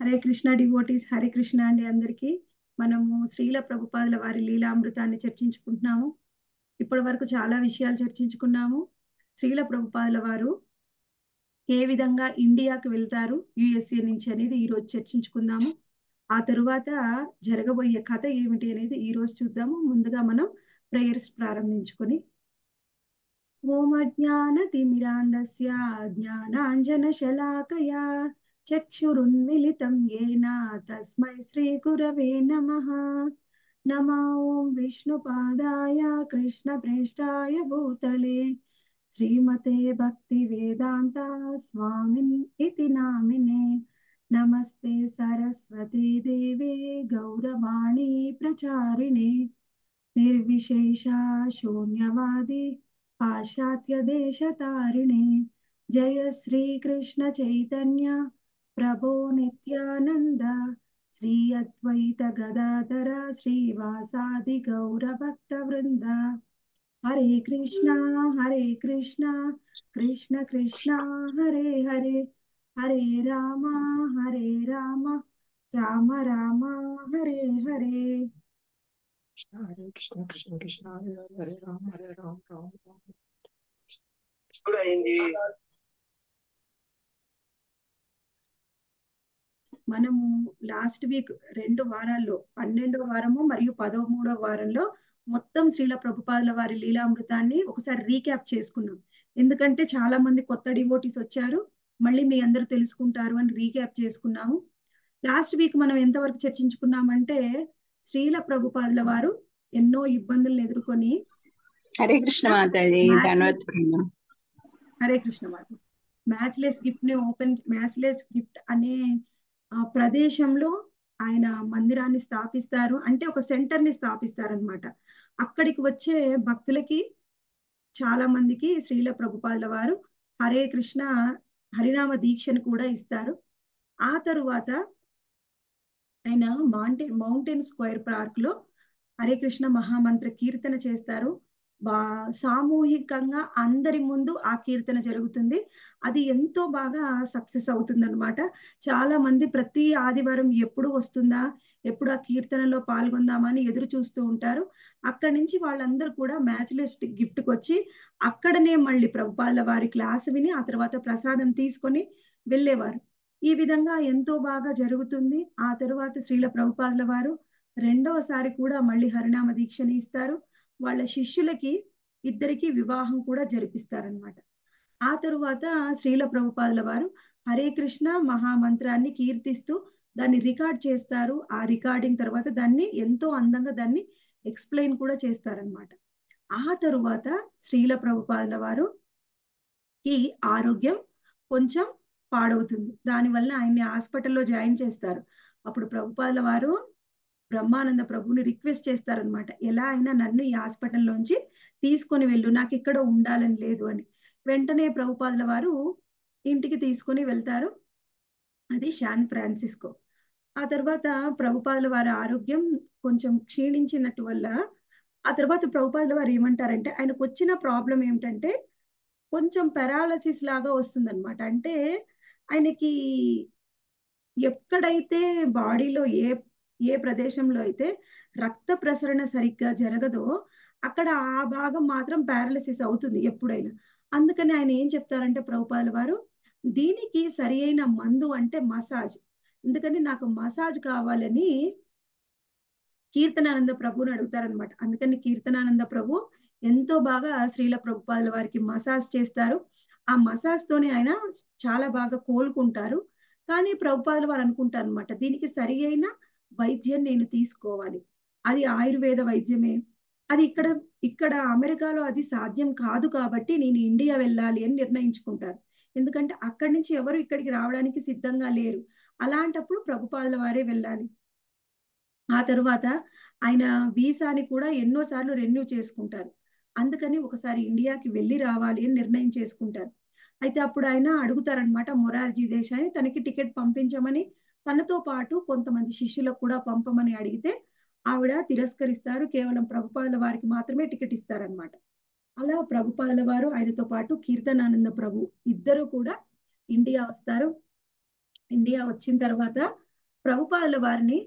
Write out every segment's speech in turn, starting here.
Hare Krishna devotees Hare Krishna అండి అందరికీ. మనము శ్రీల ప్రభుపాదుల వారి లీలామృతాన్ని చర్చించుకుంటున్నాము. ఇప్పటి వరకు చాలా విషయాలు చర్చించుకున్నాము. శ్రీల ప్రభుపాదుల వారు ఏ విధంగా ఇండియాకి వెళ్తారు యుఎస్ఏ నుంచి అనేది ఈ రోజు చర్చించుకుందాము. ఆ తరువాత జరగబోయే కథ ఏమిటి అనేది ఈ రోజు చూద్దాము. ముందుగా మనం ప్రేయర్స్ ప్రారంభించుకొని. ఓం జ్ఞాన తిమిరాంధస్య జ్ఞానాంజన శలాకయా. चक्षुरुन्मिलितं येन तस्मै श्रीगुरवे नमः। नमो ॐ विष्णुपादाय कृष्णप्रेष्ठाय भूतले। श्रीमते भक्तिवेदान्ता स्वामिन् इति नामिने। नमस्ते सरस्वती देवे, गौरवाणी प्रचारिणे। निर्विशेषा शून्यवादी पाश्चात्यदेशतारिणे जय श्रीकृष्णचैतन्य కృష్ణ చైతన్య ప్రభో నిత్యానంద శ్రీ అద్వైత గదాధర శ్రీవాసాది గౌరభక్త వృంద హరే కృష్ణ హరే కృష్ణ కృష్ణ కృష్ణ హరే హరే హరే రామ హరే రామ రామ రామ హరే హరే హరే కృష్ణ కృష్ణ కృష్ణ హరే హరే హరే రామ హరే రామ రామ రామ కూడా అయింది మనము లాస్ట్ వీక్ రెండు వారాల్లో పన్నెండో వారము మరియు పదమూడో వారంలో మొత్తం శ్రీల ప్రభుపాదుల వారి లీలామృతాన్ని ఒకసారి రీక్యాప్ చేసుకున్నాం. ఎందుకంటే చాలా మంది కొత్త డివోటీస్ వచ్చారు. మళ్ళీ మీ అందరూ తెలుసుకుంటారు అని రీక్యాప్ చేసుకున్నాము. లాస్ట్ వీక్ మనం ఎంతవరకు చర్చించుకున్నామంటే శ్రీల ప్రభుపాదుల వారు ఎన్నో ఇబ్బందులను ఎదుర్కొని హరే కృష్ణ మాతాజీ హరే కృష్ణ మాత మ్యాచ్లెస్ గిఫ్ట్ని ఓపెన్ మ్యాచ్లెస్ గిఫ్ట్ అనే ఆ, ప్రదేశంలో ఆయన మందిరాన్ని స్థాపిస్తారు. అంటే ఒక సెంటర్ని స్థాపిస్తారనమాట అక్కడికి వచ్చే భక్తులకి చాలా మందికి శ్రీల ప్రభుపాదుల వారు హరే కృష్ణ హరినామ దీక్షను కూడా ఇస్తారు. ఆ తరువాత ఆయన మౌంటైన్ మౌంటైన్ స్క్వేర్ పార్క్లో హరే కృష్ణ మహామంత్ర కీర్తన చేస్తారు. సామూహికంగా అందరి ముందు ఆ కీర్తన జరుగుతుంది. అది ఎంతో బాగా సక్సెస్ అవుతుంది అనమాట చాలా మంది ప్రతి ఆదివారం ఎప్పుడు వస్తుందా ఎప్పుడు ఆ కీర్తనలో పాల్గొందామని ఎదురు చూస్తూ ఉంటారు. అక్కడి నుంచి వాళ్ళందరూ కూడా మ్యాచ్ లిస్ట్ గిఫ్ట్ వచ్చి అక్కడనే మళ్ళీ ప్రభుపాల వారి క్లాస్ విని ఆ తర్వాత ప్రసాదం తీసుకొని వెళ్ళేవారు. ఈ విధంగా ఎంతో బాగా జరుగుతుంది. ఆ తరువాత శ్రీల ప్రభుపాదుల వారు రెండవసారి కూడా మళ్ళీ హరినామ దీక్షని ఇస్తారు. వాళ్ళ శిష్యులకి ఇద్దరికి వివాహం కూడా జరిపిస్తారనమాట ఆ తరువాత శ్రీల ప్రభుపాదుల వారు హరే కృష్ణ మహామంత్రాన్ని కీర్తిస్తూ దాన్ని రికార్డ్ చేస్తారు. ఆ రికార్డింగ్ తర్వాత దాన్ని ఎంతో అందంగా దాన్ని ఎక్స్ప్లెయిన్ కూడా చేస్తారనమాట ఆ తరువాత శ్రీల ప్రభుపాదుల వారు కి ఆరోగ్యం కొంచెం పాడవుతుంది. దానివల్ల ఆయన్ని హాస్పిటల్లో జాయిన్ చేస్తారు. అప్పుడు ప్రభుపాదుల వారు బ్రహ్మానంద ప్రభుని రిక్వెస్ట్ చేస్తారనమాట ఎలా అయినా నన్ను ఈ హాస్పిటల్లోంచి తీసుకొని వెళ్ళు నాకు ఇక్కడ ఉండాలని లేదు అని. వెంటనే ప్రభుపాదుల వారు ఇంటికి తీసుకొని వెళ్తారు. అది శాన్ ఫ్రాన్సిస్కో. ఆ తర్వాత ప్రభుపాదుల వారి ఆరోగ్యం కొంచెం క్షీణించినట్టు వల్ల ఆ తర్వాత ప్రభుపాదుల వారు ఏమంటారంటే ఆయనకు వచ్చిన ప్రాబ్లం ఏమిటంటే కొంచెం పెరాలసిస్ లాగా వస్తుందన్నమాట. అంటే ఆయనకి ఎక్కడైతే బాడీలో ఏ ఏ ప్రదేశంలో అయితే రక్త ప్రసరణ సరిగ్గా జరగదో అక్కడ ఆ భాగం మాత్రం పారాలసిస్ అవుతుంది ఎప్పుడైనా. అందుకని ఆయన ఏం చెప్తారంటే ప్రభుపాల వారు దీనికి సరి అయిన మందు అంటే మసాజ్. ఎందుకని నాకు మసాజ్ కావాలని కీర్తనానంద ప్రభుని అడుగుతారనమాట అందుకని కీర్తనానంద ప్రభు ఎంతో బాగా శ్రీల ప్రభుపాదుల వారికి మసాజ్ చేస్తారు. ఆ మసాజ్ తోనే ఆయన చాలా బాగా కోలుకుంటారు. కానీ ప్రభుపాదుల వారు అనుకుంటారు అనమాట దీనికి సరి అయిన వైద్యం నేను తీసుకోవాలి. అది ఆయుర్వేద వైద్యమే. అది ఇక్కడ ఇక్కడ అమెరికాలో అది సాధ్యం కాదు కాబట్టి నేను ఇండియా వెళ్ళాలి అని నిర్ణయించుకుంటారు. ఎందుకంటే అక్కడి నుంచి ఎవరు ఇక్కడికి రావడానికి సిద్ధంగా లేరు. అలాంటప్పుడు ప్రభుపాదుల వారే వెళ్ళాలి. ఆ తర్వాత ఆయన వీసాని కూడా ఎన్నోసార్లు రెన్యూ చేసుకుంటారు. అందుకని ఒకసారి ఇండియాకి వెళ్ళి రావాలి అని నిర్ణయం చేసుకుంటారు. అయితే అప్పుడు ఆయన అడుగుతారనమాట మొరార్జీ దేశాయ్ తనకి టికెట్ పంపించమని తనతో పాటు కొంతమంది శిష్యులకు కూడా పంపమని అడిగితే ఆవిడ తిరస్కరిస్తారు. కేవలం ప్రభుపాదుల వారికి మాత్రమే టికెట్ ఇస్తారనమాట అలా ప్రభుపాదుల వారు ఆయనతో పాటు కీర్తనానంద ప్రభు ఇద్దరు కూడా ఇండియా వస్తారు. ఇండియా వచ్చిన తర్వాత ప్రభుపాదుల వారిని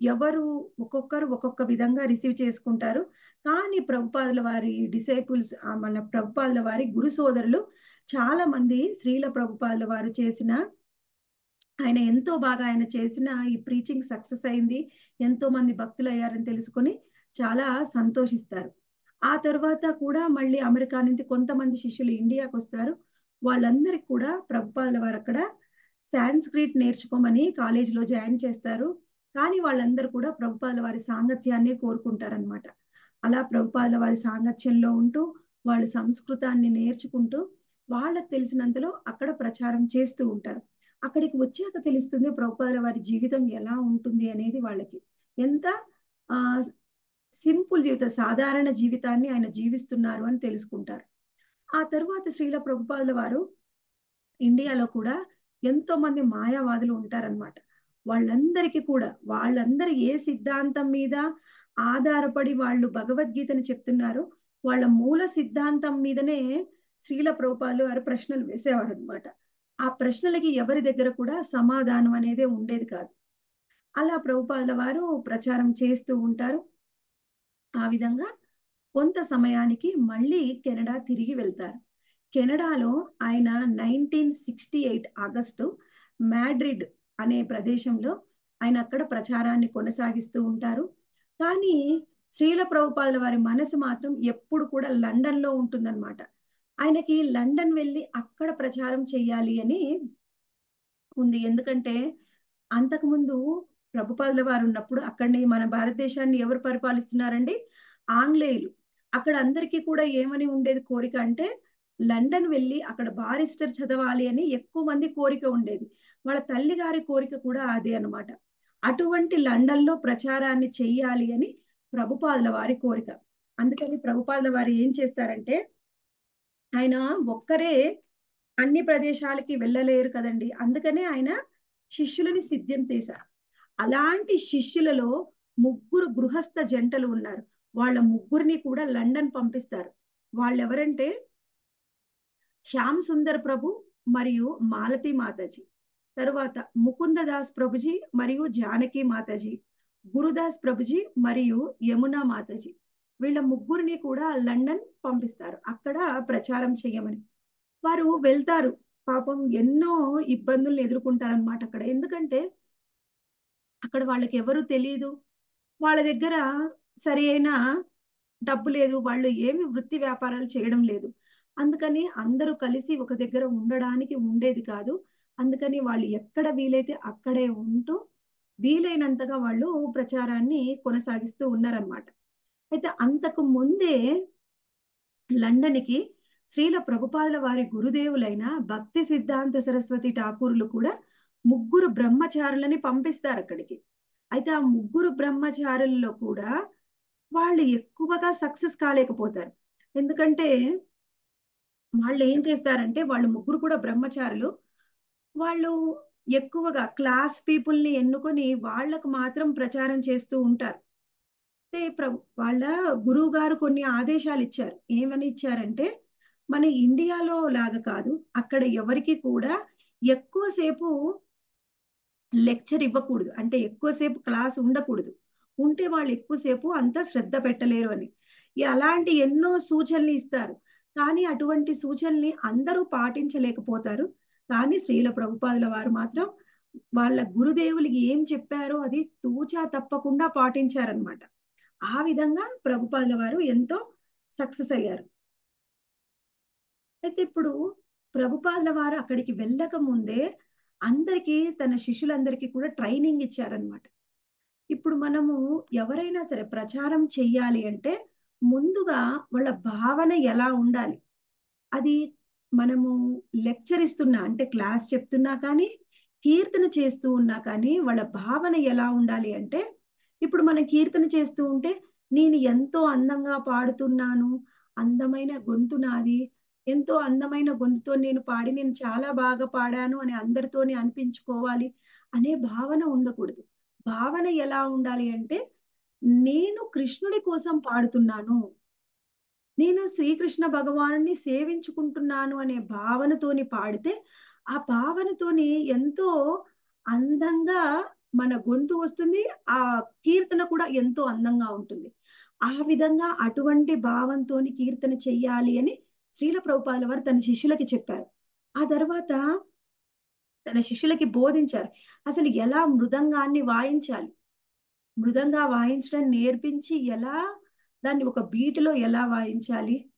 ఎవరు ఒక్కొక్కరు ఒక్కొక్క విధంగా రిసీవ్ చేసుకుంటారు. కానీ ప్రభుపాదుల వారి డిసైపుల్స్ మన ప్రభుపాదుల వారి గురు సోదరులు చాలా మంది శ్రీల ప్రభుపాదుల వారు చేసిన ఆయన ఎంతో బాగా ఆయన చేసిన ఈ ప్రీచింగ్ సక్సెస్ అయింది. ఎంతో మంది భక్తులు అయ్యారని తెలుసుకొని చాలా సంతోషిస్తారు. ఆ తర్వాత కూడా మళ్ళీ అమెరికా నుంచి కొంతమంది శిష్యులు ఇండియాకి వస్తారు. వాళ్ళందరికి కూడా ప్రభుపాల వారు అక్కడ సాంస్క్రిట్ నేర్చుకోమని కాలేజీలో జాయిన్ చేస్తారు. కానీ వాళ్ళందరూ కూడా ప్రభుపాల వారి సాంగత్యాన్ని కోరుకుంటారనమాట అలా ప్రభుపాల వారి సాంగత్యంలో ఉంటూ వాళ్ళు సంస్కృతాన్ని నేర్చుకుంటూ వాళ్ళకు తెలిసినంతలో అక్కడ ప్రచారం చేస్తూ ఉంటారు. అక్కడికి వచ్చాక తెలుస్తుంది ప్రభుపాదుల వారి జీవితం ఎలా ఉంటుంది అనేది వాళ్ళకి. ఎంత ఆ సింపుల్ జీవిత సాధారణ జీవితాన్ని ఆయన జీవిస్తున్నారు అని తెలుసుకుంటారు. ఆ తరువాత శ్రీల ప్రభుపాదుల వారు ఇండియాలో కూడా ఎంతో మంది మాయావాదులు ఉంటారనమాట వాళ్ళందరికీ కూడా వాళ్ళందరూ ఏ సిద్ధాంతం మీద ఆధారపడి వాళ్ళు భగవద్గీతని చెప్తున్నారు వాళ్ళ మూల సిద్ధాంతం మీదనే శ్రీల ప్రభుపాదులు వారు ప్రశ్నలు వేసేవారు అనమాట ఆ ప్రశ్నలకి ఎవరి దగ్గర కూడా సమాధానం అనేది ఉండేది కాదు. అలా ప్రభుపాదుల వారు ప్రచారం చేస్తూ ఉంటారు. ఆ విధంగా కొంత సమయానికి మళ్ళీ కెనడా తిరిగి వెళ్తారు. కెనడాలో ఆయన nineteen sixty eight August Madrid అనే ప్రదేశంలో ఆయన అక్కడ ప్రచారాన్ని కొనసాగిస్తూ ఉంటారు. కానీ శ్రీల ప్రభుపాదుల వారి మనసు మాత్రం ఎప్పుడు కూడా లండన్లో ఉంటుందన్నమాట. ఆయనకి లండన్ వెళ్ళి అక్కడ ప్రచారం చేయాలి అని ఉంది. ఎందుకంటే అంతకుముందు ప్రభుపాదుల వారు ఉన్నప్పుడు అక్కడిని మన భారతదేశాన్ని ఎవరు పరిపాలిస్తున్నారండి? ఆంగ్లేయులు. అక్కడ అందరికీ కూడా ఏమని ఉండేది కోరిక అంటే లండన్ వెళ్ళి అక్కడ బారిస్టర్ చదవాలి అని ఎక్కువ మంది కోరిక ఉండేది. వాళ్ళ తల్లి గారి కోరిక కూడా అదే అనమాట అటువంటి లండన్లో ప్రచారాన్ని చెయ్యాలి అని ప్రభుపాదుల వారి కోరిక. అందుకని ప్రభుపాదుల వారు ఏం చేస్తారంటే ఆయన ఒక్కరే అన్ని ప్రదేశాలకి వెళ్ళలేరు కదండి. అందుకనే ఆయన శిష్యులని సిద్ధం చేశారు. అలాంటి శిష్యులలో ముగ్గురు గృహస్థ జంటలు ఉన్నారు. వాళ్ళ ముగ్గురిని కూడా లండన్ పంపిస్తారు. వాళ్ళు ఎవరంటే శ్యామ్ సుందర్ ప్రభు మరియు మాలతి మాతాజీ. తరువాత ముకుందదాస్ ప్రభుజీ మరియు జానకి మాతాజీ గురుదాస్ ప్రభుజీ మరియు యమునా మాతాజీ. వీళ్ళ ముగ్గురిని కూడా లండన్ పంపిస్తారు. అక్కడ ప్రచారం చేయమని వారు వెళ్తారు. పాపం ఎన్నో ఇబ్బందులను ఎదుర్కొంటారనమాట అక్కడ. ఎందుకంటే అక్కడ వాళ్ళకి ఎవరు తెలియదు వాళ్ళ దగ్గర సరి అయిన డబ్బు లేదు. వాళ్ళు ఏమి వృత్తి వ్యాపారాలు చేయడం లేదు. అందుకని అందరూ కలిసి ఒక దగ్గర ఉండడానికి ఉండేది కాదు. అందుకని వాళ్ళు ఎక్కడ వీలైతే అక్కడే ఉంటూ వీలైనంతగా వాళ్ళు ప్రచారాన్ని కొనసాగిస్తూ ఉన్నారనమాట అయితే అంతకు ముందే లండన్కి శ్రీల ప్రభుపాదుల వారి గురుదేవులైన భక్తి సిద్ధాంత సరస్వతి ఠాకూర్లు కూడా ముగ్గురు బ్రహ్మచారులని పంపిస్తారు అక్కడికి. అయితే ఆ ముగ్గురు బ్రహ్మచారుల్లో కూడా వాళ్ళు ఎక్కువగా సక్సెస్ కాలేకపోతారు. ఎందుకంటే వాళ్ళు ఏం చేస్తారంటే వాళ్ళు ముగ్గురు కూడా బ్రహ్మచారులు. వాళ్ళు ఎక్కువగా క్లాస్ పీపుల్ని ఎన్నుకొని వాళ్ళకు మాత్రం ప్రచారం చేస్తూ ఉంటారు. అయితే వాళ్ళ గురువు గారు కొన్ని ఆదేశాలు ఇచ్చారు ఏమని ఇచ్చారంటే మన ఇండియాలో లాగా కాదు అక్కడ ఎవరికి కూడా ఎక్కువసేపు లెక్చర్ ఇవ్వకూడదు అంటే ఎక్కువసేపు క్లాస్ ఉండకూడదు. ఉంటే వాళ్ళు ఎక్కువసేపు అంత శ్రద్ధ పెట్టలేరు అని. అలాంటి ఎన్నో సూచనలు ఇస్తారు. కానీ అటువంటి సూచనల్ని అందరూ పాటించలేకపోతారు. కానీ శ్రీల ప్రభుపాదుల వారు మాత్రం వాళ్ళ గురుదేవులకి ఏం చెప్పారో అది తూచా తప్పకుండా పాటించారనమాట ఆ విధంగా ప్రభుపాదుల వారు ఎంతో సక్సెస్ అయ్యారు. అయితే ఇప్పుడు ప్రభుపాదుల వారు అక్కడికి వెళ్ళక ముందే అందరికీ తన శిష్యులందరికీ కూడా ట్రైనింగ్ ఇచ్చారనమాట ఇప్పుడు మనము ఎవరైనా సరే ప్రచారం చెయ్యాలి అంటే ముందుగా వాళ్ళ భావన ఎలా ఉండాలి? అది మనము లెక్చర్ ఇస్తున్నా అంటే క్లాస్ చెప్తున్నా కానీ కీర్తన చేస్తూ ఉన్నా కానీ వాళ్ళ భావన ఎలా ఉండాలి అంటే ఇప్పుడు మనం కీర్తన చేస్తూ ఉంటే నేను ఎంతో అందంగా పాడుతున్నాను అందమైన గొంతు నాది ఎంతో అందమైన గొంతుతో నేను పాడి నేను చాలా బాగా పాడాను అని అందరితోనే అనిపించుకోవాలి అనే భావన ఉండకూడదు. భావన ఎలా ఉండాలి అంటే నేను కృష్ణుడి కోసం పాడుతున్నాను నేను శ్రీకృష్ణ భగవాను సేవించుకుంటున్నాను అనే భావనతోని పాడితే ఆ భావనతోని ఎంతో అందంగా మన గొంతు వస్తుంది ఆ కీర్తన కూడా ఎంతో అందంగా ఉంటుంది. ఆ విధంగా అటువంటి భావంతో కీర్తన చెయ్యాలి అని శ్రీల ప్రభుపాదుల వారు తన శిష్యులకి చెప్పారు. ఆ తర్వాత తన శిష్యులకి బోధించారు. అసలు ఎలా మృదంగాన్ని వాయించాలి? మృదంగా వాయించడం నేర్పించి ఎలా దాన్ని ఒక బీటులో ఎలా వాయించాలి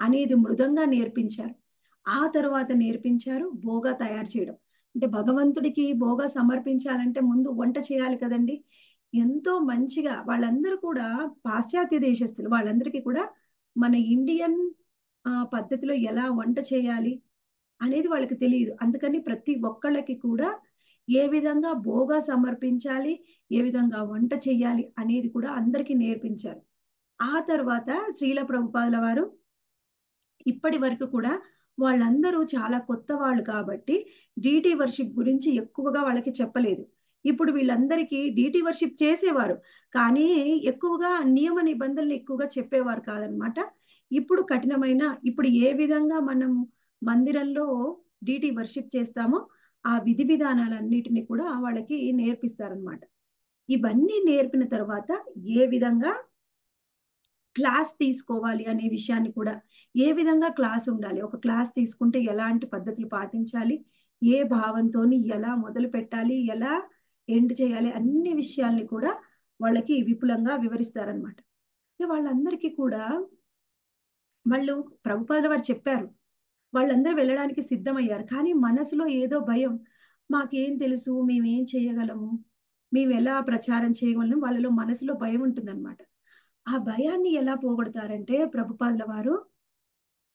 అనేది మృదంగా నేర్పించారు. ఆ తర్వాత నేర్పించారు బోగా తయారు చేయడం. అంటే భగవంతుడికి భోగ సమర్పించాలంటే ముందు వంట చేయాలి కదండి. ఎంతో మంచిగా వాళ్ళందరూ కూడా పాశ్చాత్య దేశస్తులు వాళ్ళందరికీ కూడా మన ఇండియన్ పద్ధతిలో ఎలా వంట చేయాలి అనేది వాళ్ళకి తెలియదు. అందుకని ప్రతి ఒక్కళ్ళకి కూడా ఏ విధంగా భోగ సమర్పించాలి ఏ విధంగా వంట చేయాలి అనేది కూడా అందరికీ నేర్పించారు. ఆ తర్వాత శ్రీల ప్రభుపాదుల వారు ఇప్పటి వరకు కూడా వాళ్ళందరూ చాలా కొత్త వాళ్ళు కాబట్టి డీటీ వర్షిప్ గురించి ఎక్కువగా వాళ్ళకి చెప్పలేదు. ఇప్పుడు వీళ్ళందరికీ డీటీ వర్షిప్ చేసేవారు. కానీ ఎక్కువగా నియమ నిబంధనలు ఎక్కువగా చెప్పేవారు కాదనమాట. ఇప్పుడు కఠినమైన ఇప్పుడు ఏ విధంగా మనం మందిరంలో డీటీ వర్షిప్ చేస్తామో ఆ విధి విధానాలన్నిటిని కూడా వాళ్ళకి నేర్పిస్తారనమాట. ఇవన్నీ నేర్పిన తర్వాత ఏ విధంగా క్లాస్ తీసుకోవాలి అనే విషయాన్ని కూడా ఏ విధంగా క్లాస్ ఉండాలి? ఒక క్లాస్ తీసుకుంటే ఎలాంటి పద్ధతులు పాటించాలి? ఏ భావంతో ఎలా మొదలు పెట్టాలి? ఎలా ఎండ్ చేయాలి? అన్ని విషయాల్ని కూడా వాళ్ళకి విపులంగా వివరిస్తారనమాట వాళ్ళందరికీ కూడా వాళ్ళు ప్రభుపాదుల వారు చెప్పారు. వాళ్ళందరూ వెళ్ళడానికి సిద్ధమయ్యారు. కానీ మనసులో ఏదో భయం. మాకేం తెలుసు? మేమేం చేయగలము? మేము ఎలా ప్రచారం చేయగలం? వాళ్ళలో మనసులో భయం ఉంటుందన్నమాట. ఆ భయాన్ని ఎలా పోగొడతారంటే ప్రభుపాదుల వారు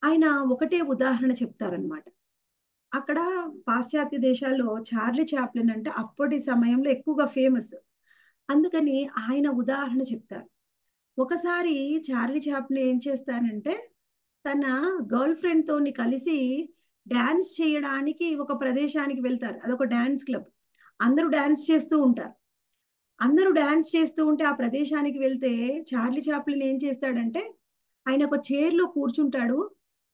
ఆయన ఒకటే ఉదాహరణ చెప్తారనమాట అక్కడ పాశ్చాత్య దేశాల్లో చార్లీ చాప్లిన్ అంటే అప్పటి సమయంలో ఎక్కువగా ఫేమస్. అందుకని ఆయన ఉదాహరణ చెప్తారు. ఒకసారి చార్లీ చాప్లిన్ ఏం చేస్తారంటే తన గర్ల్ ఫ్రెండ్ తోని కలిసి డాన్స్ చేయడానికి ఒక ప్రదేశానికి వెళ్తారు. అదొక డాన్స్ క్లబ్. అందరూ డాన్స్ చేస్తూ ఉంటారు. అందరూ డాన్స్ చేస్తూ ఉంటే ఆ ప్రదేశానికి వెళ్తే చార్లీ చాప్లిన్ ఏం చేస్తాడంటే ఆయన ఒక చైర్లో కూర్చుంటాడు.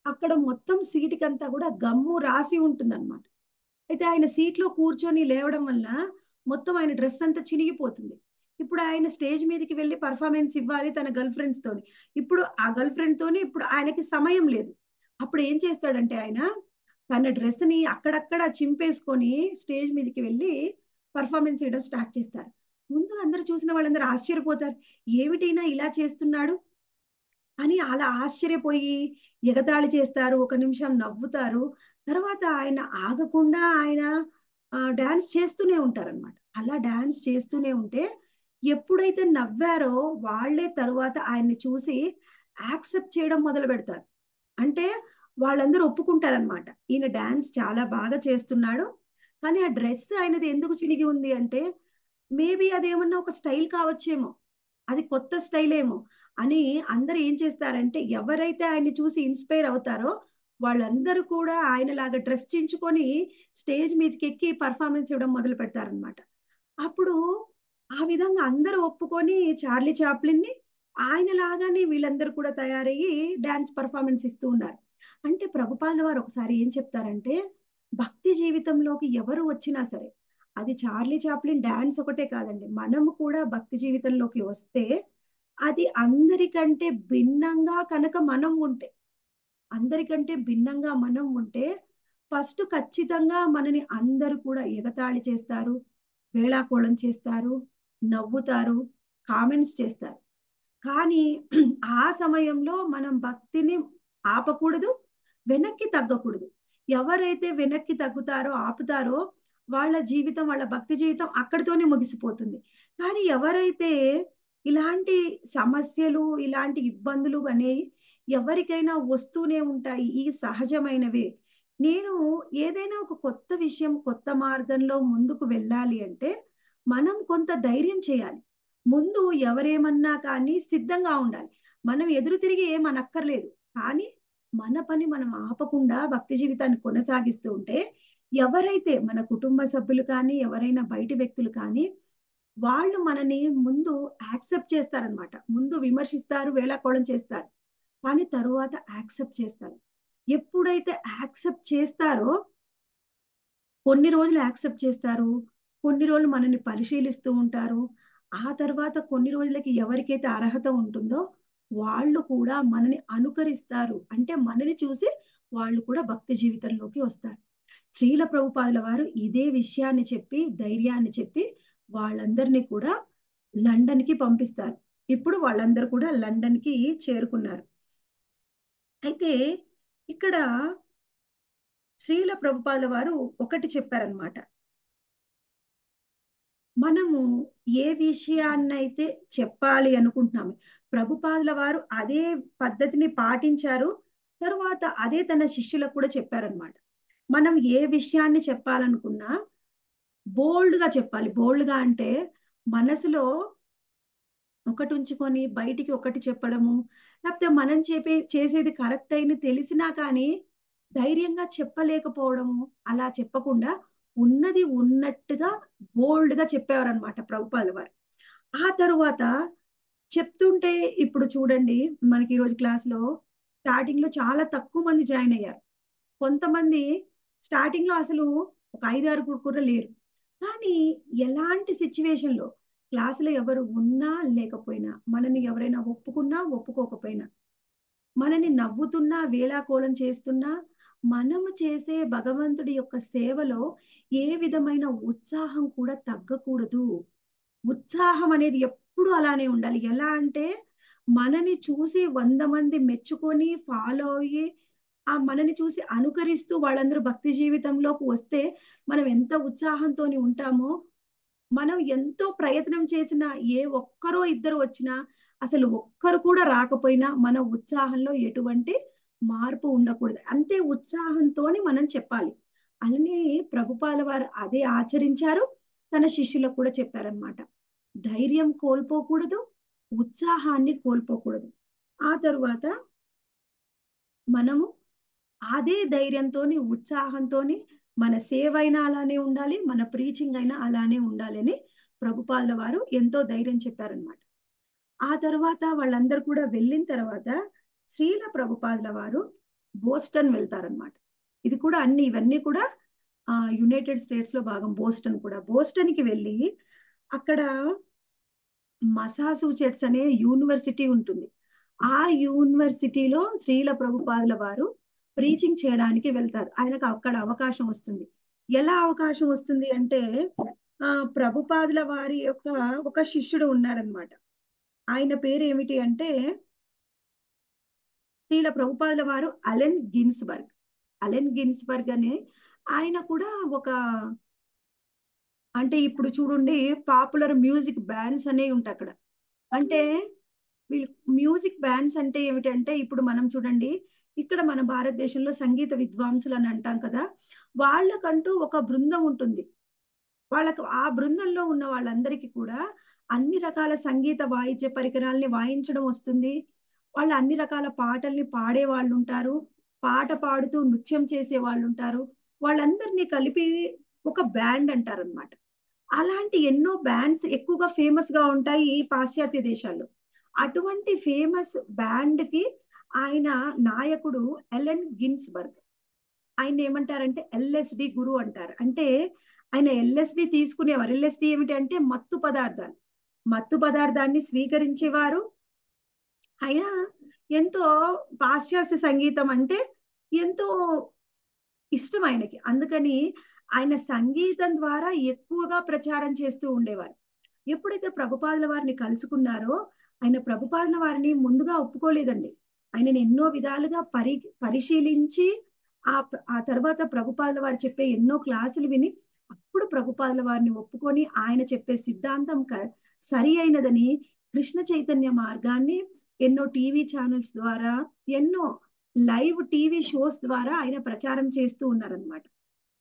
అక్కడ మొత్తం సీటుకంతా కూడా గమ్ము రాసి ఉంటుందన్నమాట. అయితే ఆయన సీట్లో కూర్చొని లేవడం వల్ల మొత్తం ఆయన డ్రెస్ అంతా చినిగిపోతుంది. ఇప్పుడు ఆయన స్టేజ్ మీదకి వెళ్ళి పర్ఫార్మెన్స్ ఇవ్వాలి తన గర్ల్ ఫ్రెండ్స్ తోని. ఇప్పుడు ఆ గర్ల్ ఫ్రెండ్ తోని ఇప్పుడు ఆయనకి సమయం లేదు. అప్పుడు ఏం చేస్తాడంటే ఆయన తన డ్రెస్ని అక్కడక్కడ చింపేసుకొని స్టేజ్ మీదకి వెళ్ళి పర్ఫార్మెన్స్ చేయడం స్టార్ట్ చేస్తారు. ముందు అందరు చూసిన వాళ్ళందరూ ఆశ్చర్యపోతారు. ఏమిటైనా ఇలా చేస్తున్నాడు? అని అలా ఆశ్చర్యపోయి ఎగతాళి చేస్తారు. ఒక నిమిషం నవ్వుతారు. తర్వాత ఆయన ఆగకుండా ఆయన డాన్స్ చేస్తూనే ఉంటారనమాట అలా డాన్స్ చేస్తూనే ఉంటే ఎప్పుడైతే నవ్వారో వాళ్ళే తరువాత ఆయన్ని చూసి యాక్సెప్ట్ చేయడం మొదలు పెడతారు. అంటే వాళ్ళందరూ ఒప్పుకుంటారనమాట ఈయన డాన్స్ చాలా బాగా చేస్తున్నాడు. కానీ ఆ డ్రెస్ ఆయనది ఎందుకు చినిగి ఉంది అంటే మేబీ అదేమన్నా ఒక స్టైల్ కావచ్చేమో అది కొత్త స్టైల్ ఏమో అని అందరు ఏం చేస్తారంటే ఎవరైతే ఆయన్ని చూసి ఇన్స్పైర్ అవుతారో వాళ్ళందరూ కూడా ఆయనలాగా డ్రెస్ చించుకొని స్టేజ్ మీదకి ఎక్కి పర్ఫార్మెన్స్ ఇవ్వడం మొదలు పెడతారనమాట అప్పుడు ఆ విధంగా అందరూ ఒప్పుకొని చార్లీ చాప్లిన్ని ఆయన లాగానే వీళ్ళందరూ కూడా తయారయ్యి డాన్స్ పర్ఫార్మెన్స్ ఇస్తూ ఉన్నారు. అంటే ప్రభుపాల వారు ఒకసారి ఏం చెప్తారంటే భక్తి జీవితంలోకి ఎవరు వచ్చినా సరే అది చార్లీ చాప్లిన్ డాన్స్ ఒకటే కాదండి. మనము కూడా భక్తి జీవితంలోకి వస్తే అది అందరికంటే భిన్నంగా కనుక మనం ఉంటే అందరికంటే భిన్నంగా మనం ఉంటే ఫస్ట్ ఖచ్చితంగా మనని అందరూ కూడా ఎగతాళి చేస్తారు వేళాకోళం చేస్తారు నవ్వుతారు కామెంట్స్ చేస్తారు. కానీ ఆ సమయంలో మనం భక్తిని ఆపకూడదు వెనక్కి తగ్గకూడదు. ఎవరైతే వెనక్కి తగ్గుతారో ఆపుతారో వాళ్ళ జీవితం వాళ్ళ భక్తి జీవితం అక్కడితోనే ముగిసిపోతుంది. కానీ ఎవరైతే ఇలాంటి సమస్యలు ఇలాంటి ఇబ్బందులు అనేవి ఎవరికైనా వస్తూనే ఉంటాయి ఈ సహజమైనవే. నేను ఏదైనా ఒక కొత్త విషయం కొత్త మార్గంలో ముందుకు వెళ్ళాలి అంటే మనం కొంత ధైర్యం చేయాలి. ముందు ఎవరేమన్నా కానీ సిద్ధంగా ఉండాలి. మనం ఎదురు తిరిగి ఏమనక్కర్లేదు కానీ మన పని మనం ఆపకుండా భక్తి జీవితాన్ని కొనసాగిస్తూ ఉంటే ఎవరైతే మన కుటుంబ సభ్యులు కానీ ఎవరైనా బయటి వ్యక్తులు కానీ వాళ్ళు మనని ముందు యాక్సెప్ట్ చేస్తారనమాట ముందు విమర్శిస్తారు వేళాకోళం చేస్తారు. కానీ తరువాత యాక్సెప్ట్ చేస్తారు. ఎప్పుడైతే యాక్సెప్ట్ చేస్తారో కొన్ని రోజులు యాక్సెప్ట్ చేస్తారు. కొన్ని రోజులు మనల్ని పరిశీలిస్తూ ఉంటారు. ఆ తర్వాత కొన్ని రోజులకి ఎవరికైతే అర్హత ఉంటుందో వాళ్ళు కూడా మనని అనుకరిస్తారు. అంటే మనని చూసి వాళ్ళు కూడా భక్తి జీవితంలోకి వస్తారు. శ్రీల ప్రభుపాదుల వారు ఇదే విషయాన్ని చెప్పి ధైర్యాన్ని చెప్పి వాళ్ళందరినీ కూడా లండన్కి పంపిస్తారు. ఇప్పుడు వాళ్ళందరూ కూడా లండన్కి చేరుకున్నారు. అయితే ఇక్కడ శ్రీల ప్రభుపాదుల వారు ఒకటి చెప్పారనమాట మనము ఏ విషయాన్నైతే చెప్పాలి అనుకుంటున్నాము ప్రభుపాదుల వారు అదే పద్ధతిని పాటించారు తర్వాత అదే తన శిష్యులకు కూడా చెప్పారనమాట మనం ఏ విషయాన్ని చెప్పాలనుకున్నా బోల్డ్గా చెప్పాలి. బోల్డ్గా అంటే మనసులో ఒకటి ఉంచుకొని బయటికి ఒకటి చెప్పడము లేకపోతే మనం చెప్పే చేసేది కరెక్ట్ అయిన తెలిసినా కానీ ధైర్యంగా చెప్పలేకపోవడము అలా చెప్పకుండా ఉన్నది ఉన్నట్టుగా బోల్డ్గా చెప్పేవారు అనమాట ప్రభుపాల వారు. ఆ తరువాత చెప్తుంటే ఇప్పుడు చూడండి మనకి ఈరోజు క్లాస్లో స్టార్టింగ్లో స్టార్టింగ్లో చాలా తక్కువ మంది జాయిన్ అయ్యారు. కొంతమంది స్టార్టింగ్లో అసలు ఒక ఐదారు కూడా లేరు. కానీ ఎలాంటి సిచ్యువేషన్లో క్లాసులో ఎవరు ఉన్నా లేకపోయినా మనని ఎవరైనా ఒప్పుకున్నా ఒప్పుకోకపోయినా మనని నవ్వుతున్నా వేలాకోలం చేస్తున్నా మనము చేసే భగవంతుడి యొక్క సేవలో ఏ విధమైన ఉత్సాహం కూడా తగ్గకూడదు. ఉత్సాహం అనేది ఎప్పుడు అలానే ఉండాలి. ఎలా అంటే మనని చూసి వంద మంది మెచ్చుకొని ఫాలో అయ్యి ఆ మనని చూసి అనుకరిస్తూ వాళ్ళందరూ భక్తి జీవితంలోకి వస్తే మనం ఎంత ఉత్సాహంతో ఉంటామో మనం ఎంతో ప్రయత్నం చేసినా ఏ ఒక్కరో ఇద్దరు వచ్చినా అసలు ఒక్కరు కూడా రాకపోయినా మన ఉత్సాహంలో ఎటువంటి మార్పు ఉండకూడదు. అంతే ఉత్సాహంతోని మనం చెప్పాలి. అని ప్రభుపాల వారు అదే ఆచరించారు. తన శిష్యులకు కూడా చెప్పారనమాట ధైర్యం కోల్పోకూడదు ఉత్సాహాన్ని కోల్పోకూడదు. ఆ తరువాత మనము అదే ధైర్యంతో ఉత్సాహంతో మన సేవ అయినా అలానే ఉండాలి మన ప్రీచింగ్ అయినా అలానే ఉండాలి అని ప్రభుపాల వారు ఎంతో ధైర్యం చెప్పారనమాట ఆ తర్వాత వాళ్ళందరూ కూడా వెళ్ళిన తర్వాత శ్రీల ప్రభుపాదుల వారు బోస్టన్ వెళ్తారనమాట ఇది కూడా అన్ని ఇవన్నీ కూడా ఆ యునైటెడ్ స్టేట్స్లో భాగం బోస్టన్ కూడా. బోస్టన్కి వెళ్ళి అక్కడ మసాసూచెట్స్ అనే యూనివర్సిటీ ఉంటుంది. ఆ యూనివర్సిటీలో శ్రీల ప్రభుపాదుల వారు ప్రీచింగ్ చేయడానికి వెళ్తారు. ఆయనకు అక్కడ అవకాశం వస్తుంది. ఎలా అవకాశం వస్తుంది అంటే ఆ ప్రభుపాదుల వారి యొక్క ఒక శిష్యుడు ఉన్నారనమాట ఆయన పేరు ఏమిటి అంటే శ్రీల ప్రభుపాదుల వారు అలెన్ గిన్స్బర్గ్. అలెన్ గిన్స్బర్గ్ అనే ఆయన కూడా ఒక అంటే ఇప్పుడు చూడండి పాపులర్ మ్యూజిక్ బ్యాండ్స్ అనేవి ఉంటాయి అక్కడ. అంటే మ్యూజిక్ బ్యాండ్స్ అంటే ఏమిటంటే ఇప్పుడు మనం చూడండి ఇక్కడ మన భారతదేశంలో సంగీత విద్వాంసులు అని అంటాం కదా వాళ్ళకంటూ ఒక బృందం ఉంటుంది. వాళ్ళకు ఆ బృందంలో ఉన్న వాళ్ళందరికీ కూడా అన్ని రకాల సంగీత వాయిద్య పరికరాల్ని వాయించడం వస్తుంది. వాళ్ళు అన్ని రకాల పాటల్ని పాడే వాళ్ళు ఉంటారు పాట పాడుతూ నృత్యం చేసే వాళ్ళు ఉంటారు వాళ్ళందరినీ కలిపి ఒక బ్యాండ్ అంటారు అనమాట అలాంటి ఎన్నో బ్యాండ్స్ ఎక్కువగా ఫేమస్గా ఉంటాయి ఈ పాశ్చాత్య దేశాల్లో. అటువంటి ఫేమస్ బ్యాండ్కి ఆయన నాయకుడు ఎలెన్ గిన్స్బర్గ్. ఆయన ఏమంటారంటే ఎల్ఎస్డి గురు అంటారు. అంటే ఆయన ఎల్ఎస్డి తీసుకునేవారు. ఎల్ఎస్డి ఏమిటి అంటే మత్తు పదార్థాలు. మత్తు పదార్థాన్ని స్వీకరించేవారు. ఆయన ఎంతో పాశ్చాత్య సంగీతం అంటే ఎంతో ఇష్టం ఆయనకి. అందుకని ఆయన సంగీతం ద్వారా ఎక్కువగా ప్రచారం చేస్తూ ఉండేవారు. ఎప్పుడైతే ప్రభుపాదుల వారిని కలుసుకున్నారో ఆయన ప్రభుపాదుల వారిని ముందుగా ఒప్పుకోలేదండి. ఆయనని ఎన్నో విధాలుగా పరి పరిశీలించి ఆ ఆ తర్వాత ప్రభుపాదుల వారు చెప్పే ఎన్నో క్లాసులు విని అప్పుడు ప్రభుపాదుల వారిని ఒప్పుకొని ఆయన చెప్పే సిద్ధాంతం సరి అయినదని కృష్ణ చైతన్య మార్గాన్ని ఎన్నో టీవీ ఛానల్స్ ద్వారా ఎన్నో లైవ్ టీవీ షోస్ ద్వారా ఆయన ప్రచారం చేస్తూ ఉన్నారనమాట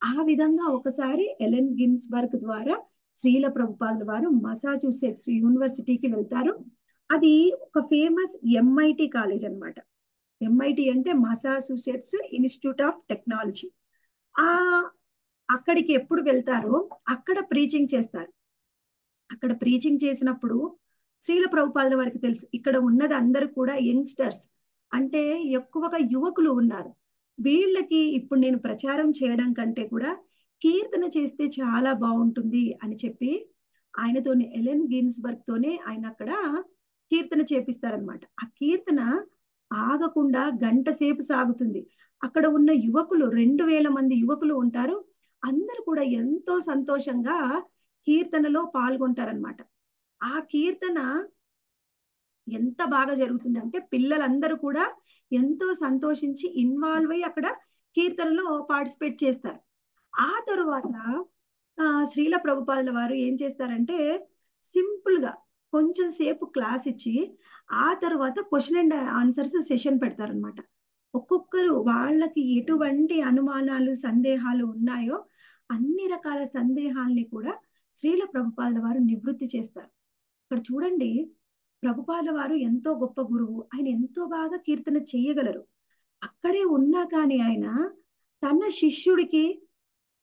ఆ విధంగా ఒకసారి ఎలెన్ గిన్స్బర్గ్ ద్వారా శ్రీల ప్రభుపాదుల వారు మసాచ్యూసెట్స్ యూనివర్సిటీకి వెళ్తారు. అది ఒక ఫేమస్ ఎంఐటి కాలేజ్ అనమాట ఎంఐటి అంటే మసాసూసెట్స్ ఇన్స్టిట్యూట్ ఆఫ్ టెక్నాలజీ ఆ అక్కడికి ఎప్పుడు వెళ్తారో అక్కడ ప్రీచింగ్ చేస్తారు. అక్కడ ప్రీచింగ్ చేసినప్పుడు స్త్రీల ప్రభుపాదుల వారికి తెలుసు. ఇక్కడ ఉన్నది అందరూ కూడా యంగ్స్టర్స్ అంటే ఎక్కువగా యువకులు ఉన్నారు. వీళ్ళకి ఇప్పుడు నేను ప్రచారం చేయడం కంటే కూడా కీర్తన చేస్తే చాలా బాగుంటుంది అని చెప్పి ఆయనతోనే ఎలెన్ గిన్స్బర్గ్ తోనే ఆయన అక్కడ కీర్తన చేపిస్తారనమాట ఆ కీర్తన ఆగకుండా గంట సేపు సాగుతుంది. అక్కడ ఉన్న యువకులు రెండు వేల మంది యువకులు ఉంటారు. అందరు కూడా ఎంతో సంతోషంగా కీర్తనలో పాల్గొంటారనమాట ఆ కీర్తన ఎంత బాగా జరుగుతుంది అంటే పిల్లలందరూ కూడా ఎంతో సంతోషించి ఇన్వాల్వ్ అయ్యి అక్కడ కీర్తనలో పార్టిసిపేట్ చేస్తారు. ఆ తరువాత ఆ శ్రీల ప్రభుపాదుల వారు ఏం చేస్తారంటే సింపుల్గా కొంచెం సేపు క్లాస్ ఇచ్చి ఆ తర్వాత క్వశ్చన్ అండ్ ఆన్సర్స్ సెషన్ పెడతారనమాట ఒక్కొక్కరు వాళ్ళకి ఎటువంటి అనుమానాలు సందేహాలు ఉన్నాయో అన్ని రకాల సందేహాల్ని కూడా శ్రీల ప్రభుపాదుల వారు నివృత్తి చేస్తారు. ఇక్కడ చూడండి ప్రభుపాదుల వారు ఎంతో గొప్ప గురువు. ఆయన ఎంతో బాగా కీర్తన చేయగలరు. అక్కడే ఉన్నా కానీ ఆయన తన శిష్యుడికి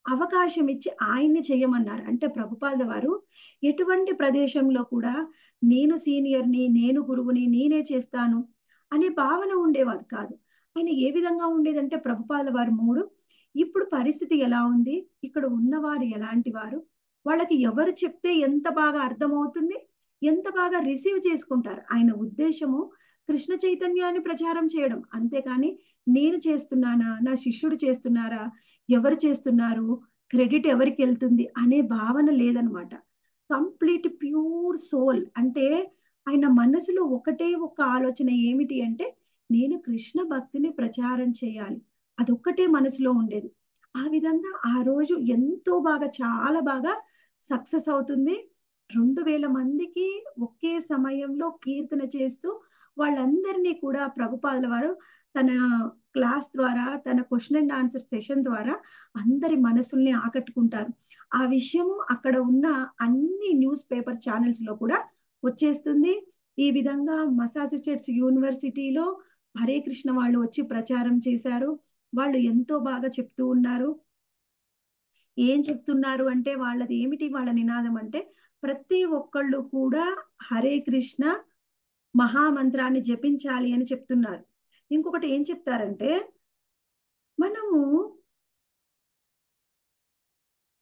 అవకాశం ఇచ్చి ఆయన్ని చేయమన్నారు. అంటే ప్రభుపాద వారు ఎటువంటి ప్రదేశంలో కూడా నేను సీనియర్ని నేను గురువుని నేనే చేస్తాను అనే భావన ఉండేవారు కాదు. ఆయన ఏ విధంగా ఉండేదంటే ప్రభుపాల వారు మూడు ఇప్పుడు పరిస్థితి ఎలా ఉంది? ఇక్కడ ఉన్నవారు ఎలాంటి వారు? వాళ్ళకి ఎవరు చెప్తే ఎంత బాగా అర్థమవుతుంది? ఎంత బాగా రిసీవ్ చేసుకుంటారు? ఆయన ఉద్దేశము కృష్ణ చైతన్యాన్ని ప్రచారం చేయడం. అంతేకాని నేను చేస్తున్నానా? నా శిష్యుడు చేస్తున్నారా? ఎవరు చేస్తున్నారు? క్రెడిట్ ఎవరికి వెళ్తుంది? అనే భావన లేదనమాట. Complete pure soul. అంటే ఆయన మనసులో ఒకటే ఒక ఆలోచన ఏమిటి అంటే నేను కృష్ణ భక్తిని ప్రచారం చేయాలి. అదొక్కటే మనసులో ఉండేది. ఆ విధంగా ఆ రోజు ఎంతో బాగా చాలా బాగా సక్సెస్ అవుతుంది. రెండు వేల మందికి ఒకే సమయంలో కీర్తన చేస్తూ వాళ్ళందరినీ కూడా ప్రభుపాదుల వారు తన క్లాస్ ద్వారా తన క్వశ్చన్ అండ్ ఆన్సర్ సెషన్ ద్వారా అందరి మనసుల్ని ఆకట్టుకుంటారు. ఆ విషయము అక్కడ ఉన్న అన్ని న్యూస్ పేపర్ ఛానల్స్లో కూడా వచ్చేస్తుంది. ఈ విధంగా మసాచుసెట్స్ యూనివర్సిటీలో హరే కృష్ణ వాళ్ళు వచ్చి ప్రచారం చేశారు. వాళ్ళు ఎంతో బాగా చెప్తూ ఉన్నారు. ఏం చెప్తున్నారు అంటే వాళ్ళది ఏమిటి? వాళ్ళ నినాదం అంటే ప్రతి ఒక్కళ్ళు కూడా హరే కృష్ణ మహామంత్రాన్ని జపించాలి అని చెప్తున్నారు. ఇంకొకటి ఏం చెప్తారంటే మనము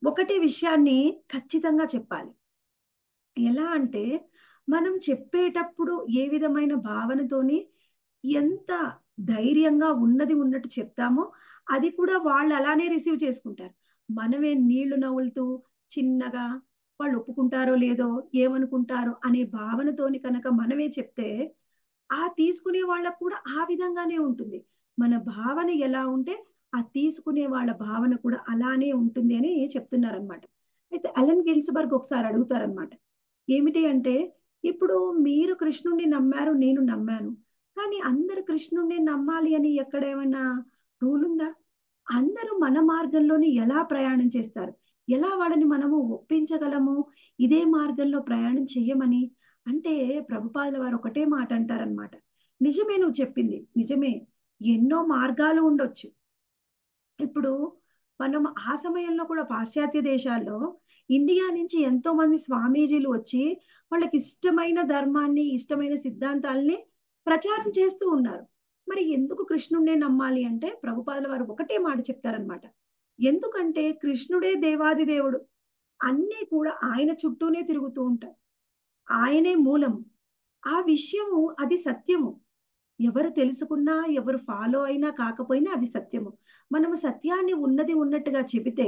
ఒకటే విషయాన్ని ఖచ్చితంగా చెప్పాలి. ఎలా అంటే మనం చెప్పేటప్పుడు ఏ విధమైన భావనతోని ఎంత ధైర్యంగా ఉన్నది ఉన్నట్టు చెప్తామో అది కూడా వాళ్ళు అలానే రిసీవ్ చేసుకుంటారు. మనమే నీళ్ళు నవ్వులుతూ చిన్నగా వాళ్ళు ఒప్పుకుంటారో లేదో ఏమనుకుంటారో అనే భావనతోని కనుక మనమే చెప్తే ఆ తీసుకునే వాళ్ళకు కూడా ఆ విధంగానే ఉంటుంది. మన భావన ఎలా ఉంటే ఆ తీసుకునే వాళ్ళ భావన కూడా అలానే ఉంటుంది అని చెప్తున్నారనమాట అయితే అలెన్ గిల్స్బర్గ్ ఒకసారి అడుగుతారనమాట ఏమిటి అంటే ఇప్పుడు మీరు కృష్ణుణ్ణి నమ్మారు నేను నమ్మాను. కానీ అందరు కృష్ణుణ్ణి నమ్మాలి అని ఎక్కడ ఏమైనా రూల్ ఉందా? అందరూ మన మార్గంలోని ఎలా ప్రయాణం చేస్తారు? ఎలా వాళ్ళని మనము ఒప్పించగలము? ఇదే మార్గంలో ప్రయాణం చెయ్యమని అంటే ప్రభుపాదుల వారు ఒకటే మాట అంటారనమాట నిజమే నువ్వు చెప్పింది. నిజమే. ఎన్నో మార్గాలు ఉండొచ్చు. ఇప్పుడు మనం ఆ సమయంలో కూడా పాశ్చాత్య దేశాల్లో ఇండియా నుంచి ఎంతో మంది స్వామీజీలు వచ్చి వాళ్ళకి ఇష్టమైన ధర్మాన్ని ఇష్టమైన సిద్ధాంతాలని ప్రచారం చేస్తూ ఉన్నారు. మరి ఎందుకు కృష్ణుడినే నమ్మాలి అంటే ప్రభుపాదుల వారు ఒకటే మాట చెప్తారనమాట ఎందుకంటే కృష్ణుడే దేవాది దేవుడు. అన్నీ కూడా ఆయన చుట్టూనే తిరుగుతూ ఉంటాయి ఆయనే మూలం. ఆ విషయము అది సత్యము. ఎవరు తెలుసుకున్నా ఎవరు ఫాలో అయినా కాకపోయినా అది సత్యము. మనము సత్యాన్ని ఉన్నది ఉన్నట్టుగా చెబితే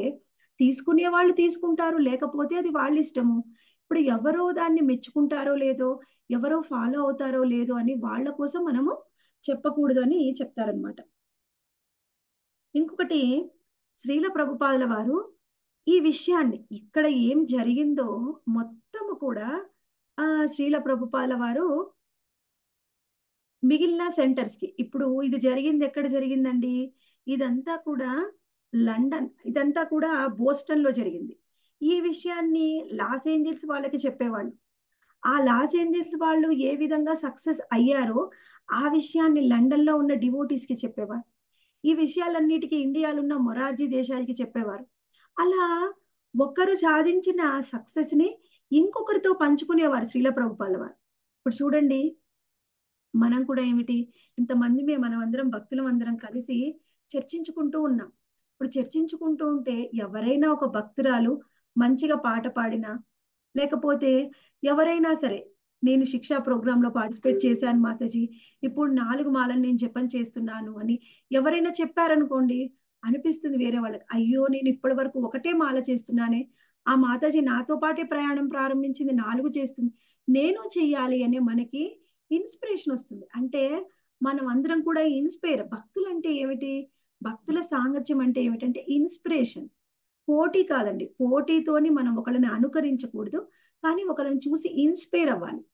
తీసుకునే వాళ్ళు తీసుకుంటారు లేకపోతే అది వాళ్ళ ఇష్టము. ఇప్పుడు ఎవరో దాన్ని మెచ్చుకుంటారో లేదో ఎవరో ఫాలో అవుతారో లేదో అని వాళ్ళ కోసం మనము చెప్పకూడదు అని చెప్తారనమాట ఇంకొకటి శ్రీల ప్రభుపాదుల వారు ఈ విషయాన్ని ఇక్కడ ఏం జరిగిందో మొత్తము కూడా శ్రీల ప్రభుపాల వారు మిగిలిన సెంటర్స్కి. ఇప్పుడు ఇది జరిగింది ఎక్కడ జరిగిందండి? ఇదంతా కూడా లండన్ ఇదంతా కూడా బోస్టన్లో జరిగింది. ఈ విషయాన్ని లాస్ ఏంజల్స్ వాళ్ళకి చెప్పేవాళ్ళు. ఆ లాస్ ఏంజల్స్ వాళ్ళు ఏ విధంగా సక్సెస్ అయ్యారో ఆ విషయాన్ని లండన్లో ఉన్న డివోటీస్కి చెప్పేవారు. ఈ విషయాలన్నిటికీ ఇండియాలో ఉన్న మొరార్జీ దేశాలకి చెప్పేవారు. అలా ఒకరు సాధించిన సక్సెస్ని ఇంకొకరితో పంచుకునేవారు శ్రీల ప్రభుపాల వారు. ఇప్పుడు చూడండి మనం కూడా ఏమిటి? ఇంతమంది మేము మనం అందరం భక్తులం అందరం కలిసి చర్చించుకుంటూ ఉన్నాం. ఇప్పుడు చర్చించుకుంటూ ఉంటే ఎవరైనా ఒక భక్తురాలు మంచిగా పాట పాడినా లేకపోతే ఎవరైనా సరే నేను శిక్షా ప్రోగ్రామ్లో పార్టిసిపేట్ చేశాను మాతాజీ ఇప్పుడు నాలుగు మాలలు నేను జపం చేస్తున్నాను అని ఎవరైనా చెప్పారనుకోండి అనిపిస్తుంది వేరే వాళ్ళకి అయ్యో నేను ఇప్పటి వరకు ఒకటే మాల చేస్తున్నానే ఆ మాతాజీ నాతో పాటే ప్రయాణం ప్రారంభించింది నాలుగు చేస్తుంది. నేను చెయ్యాలి అనే మనకి ఇన్స్పిరేషన్ వస్తుంది. అంటే మనం అందరం కూడా ఇన్స్పైర్ భక్తులు అంటే ఏమిటి? భక్తుల సాంగత్యం అంటే ఏమిటంటే ఇన్స్పిరేషన్. పోటీ కాదండి. పోటీతోని మనం ఒకరిని అనుకరించకూడదు కానీ ఒకరిని చూసి ఇన్స్పైర్ అవ్వాలి.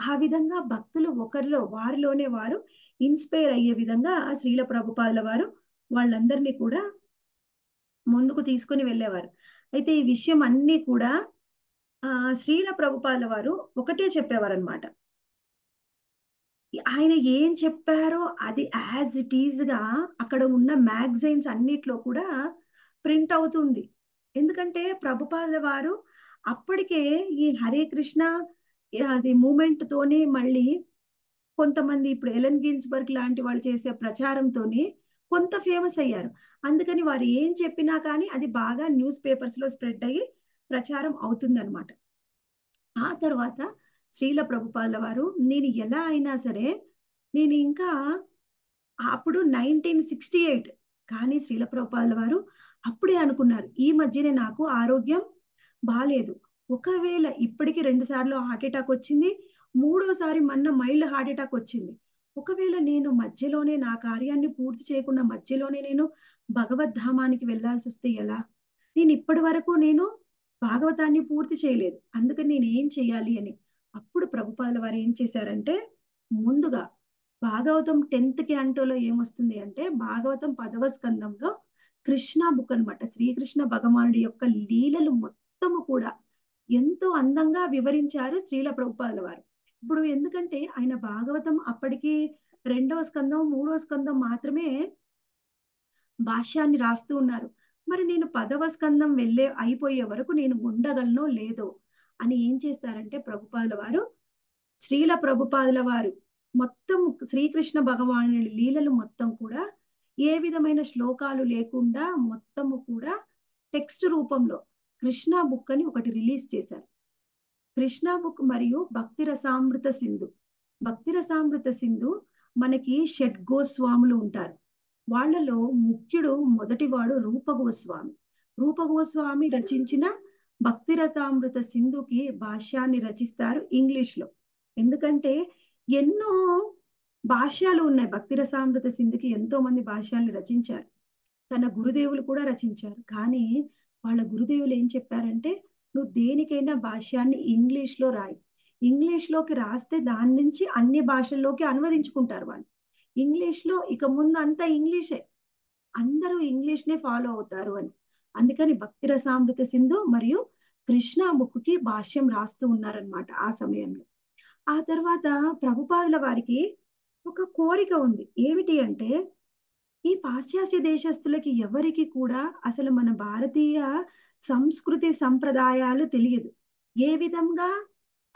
ఆ విధంగా భక్తులు ఒకరిలో వారిలోనే వారు ఇన్స్పైర్ అయ్యే విధంగా శ్రీల ప్రభుపాదుల వారు వాళ్ళందరినీ కూడా ముందుకు తీసుకుని వెళ్ళేవారు. అయితే ఈ విషయం అన్ని కూడా ఆ శ్రీల ప్రభుపాల వారు ఒకటే చెప్పేవారనమాట ఆయన ఏం చెప్పారో అది యాజ్ ఇట్ ఈజ్గా అక్కడ ఉన్న మ్యాగజైన్స్ అన్నిట్లో కూడా ప్రింట్ అవుతుంది. ఎందుకంటే ప్రభుపాద వారు అప్పటికే ఈ హరే కృష్ణ అది మూమెంట్ తోని మళ్ళీ కొంతమంది ఇప్పుడు ఎలన్ గిన్స్బర్గ్ లాంటి వాళ్ళు చేసే ప్రచారంతోని కొంత ఫేమస్ అయ్యారు. అందుకని వారు ఏం చెప్పినా కానీ అది బాగా న్యూస్ పేపర్స్లో స్ప్రెడ్ అయ్యి ప్రచారం అవుతుంది అనమాట ఆ తర్వాత శ్రీల ప్రభుపాల వారు నేను ఎలా అయినా సరే నేను ఇంకా అప్పుడు నైన్టీన్ సిక్స్టీ ఎయిట్ కానీ శ్రీల ప్రభుపాల వారు అప్పుడే అనుకున్నారు ఈ మధ్యనే నాకు ఆరోగ్యం బాగాలేదు ఒకవేళ ఇప్పటికి రెండు సార్లు హార్ట్ అటాక్ వచ్చింది మూడోసారి మొన్న మైల్డ్ హార్ట్ అటాక్ వచ్చింది. ఒకవేళ నేను మధ్యలోనే నా కార్యాన్ని పూర్తి చేయకుండా మధ్యలోనే నేను భగవద్ధామానికి వెళ్ళాల్సి వస్తే ఎలా? నేను ఇప్పటి వరకు నేను భాగవతాన్ని పూర్తి చేయలేదు. అందుకని నేను ఏం చేయాలి అని? అప్పుడు ప్రభుపాదుల వారు ఏం చేశారంటే ముందుగా భాగవతం టెన్త్ క్యాంటోలో ఏమొస్తుంది అంటే భాగవతం పదవ స్కందంలో కృష్ణ బుక్ అనమాట శ్రీకృష్ణ భగవానుడి యొక్క లీలలు మొత్తము కూడా ఎంతో అందంగా వివరించారు శ్రీల ప్రభుపాదుల వారు. ఇప్పుడు ఎందుకంటే ఆయన భాగవతం అప్పటికి రెండవ స్కందం మూడవ స్కందం మాత్రమే భాష్యాన్ని రాస్తూ ఉన్నారు. మరి నేను పదవ స్కందం వెళ్ళే అయిపోయే వరకు నేను ఉండగలనో లేదో అని ఏం చేస్తారంటే ప్రభుపాదుల వారు శ్రీల ప్రభుపాదుల వారు మొత్తం శ్రీకృష్ణ భగవాను లీలలు మొత్తం కూడా ఏ విధమైన శ్లోకాలు లేకుండా మొత్తము కూడా టెక్స్ట్ రూపంలో కృష్ణ బుక్ అని ఒకటి రిలీజ్ చేశారు. కృష్ణ బుక్ మరియు భక్తి రసామృత సింధు. భక్తి రసామృత సింధు మనకి షడ్ గోస్వాములు ఉంటారు. వాళ్ళలో ముఖ్యుడు మొదటివాడు రూప గోస్వామి రూప గోస్వామి రచించిన భక్తి రసామృత సింధుకి భాష్యాన్ని రచిస్తారు ఇంగ్లీష్లో ఎందుకంటే ఎన్నో భాష్యాలు ఉన్నాయి. భక్తి రసామృత సింధుకి ఎంతో మంది భాష్యాల్ని రచించారు. తన గురుదేవులు కూడా రచించారు. కానీ వాళ్ళ గురుదేవులు ఏం చెప్పారంటే నువ్వు దేనికైనా భాష్యాన్ని ఇంగ్లీష్లో రాయి. ఇంగ్లీష్లోకి రాస్తే దాని నుంచి అన్ని భాషల్లోకి అనువదించుకుంటారు వాళ్ళు. ఇంగ్లీష్లో ఇక ముందు అంతా ఇంగ్లీషే. అందరూ ఇంగ్లీష్ నే ఫాలో అవుతారు అని. అందుకని భక్తి రసామృత సింధు మరియు కృష్ణ బుక్ భాష్యం రాస్తూ ఉన్నారనమాట ఆ సమయంలో. ఆ తర్వాత ప్రభుపాదుల వారికి ఒక కోరిక ఉంది. ఏమిటి అంటే ఈ పాశ్చాత్య దేశస్తులకి ఎవరికి కూడా అసలు మన భారతీయ సంస్కృతి సంప్రదాయాలు తెలియదు. ఏ విధంగా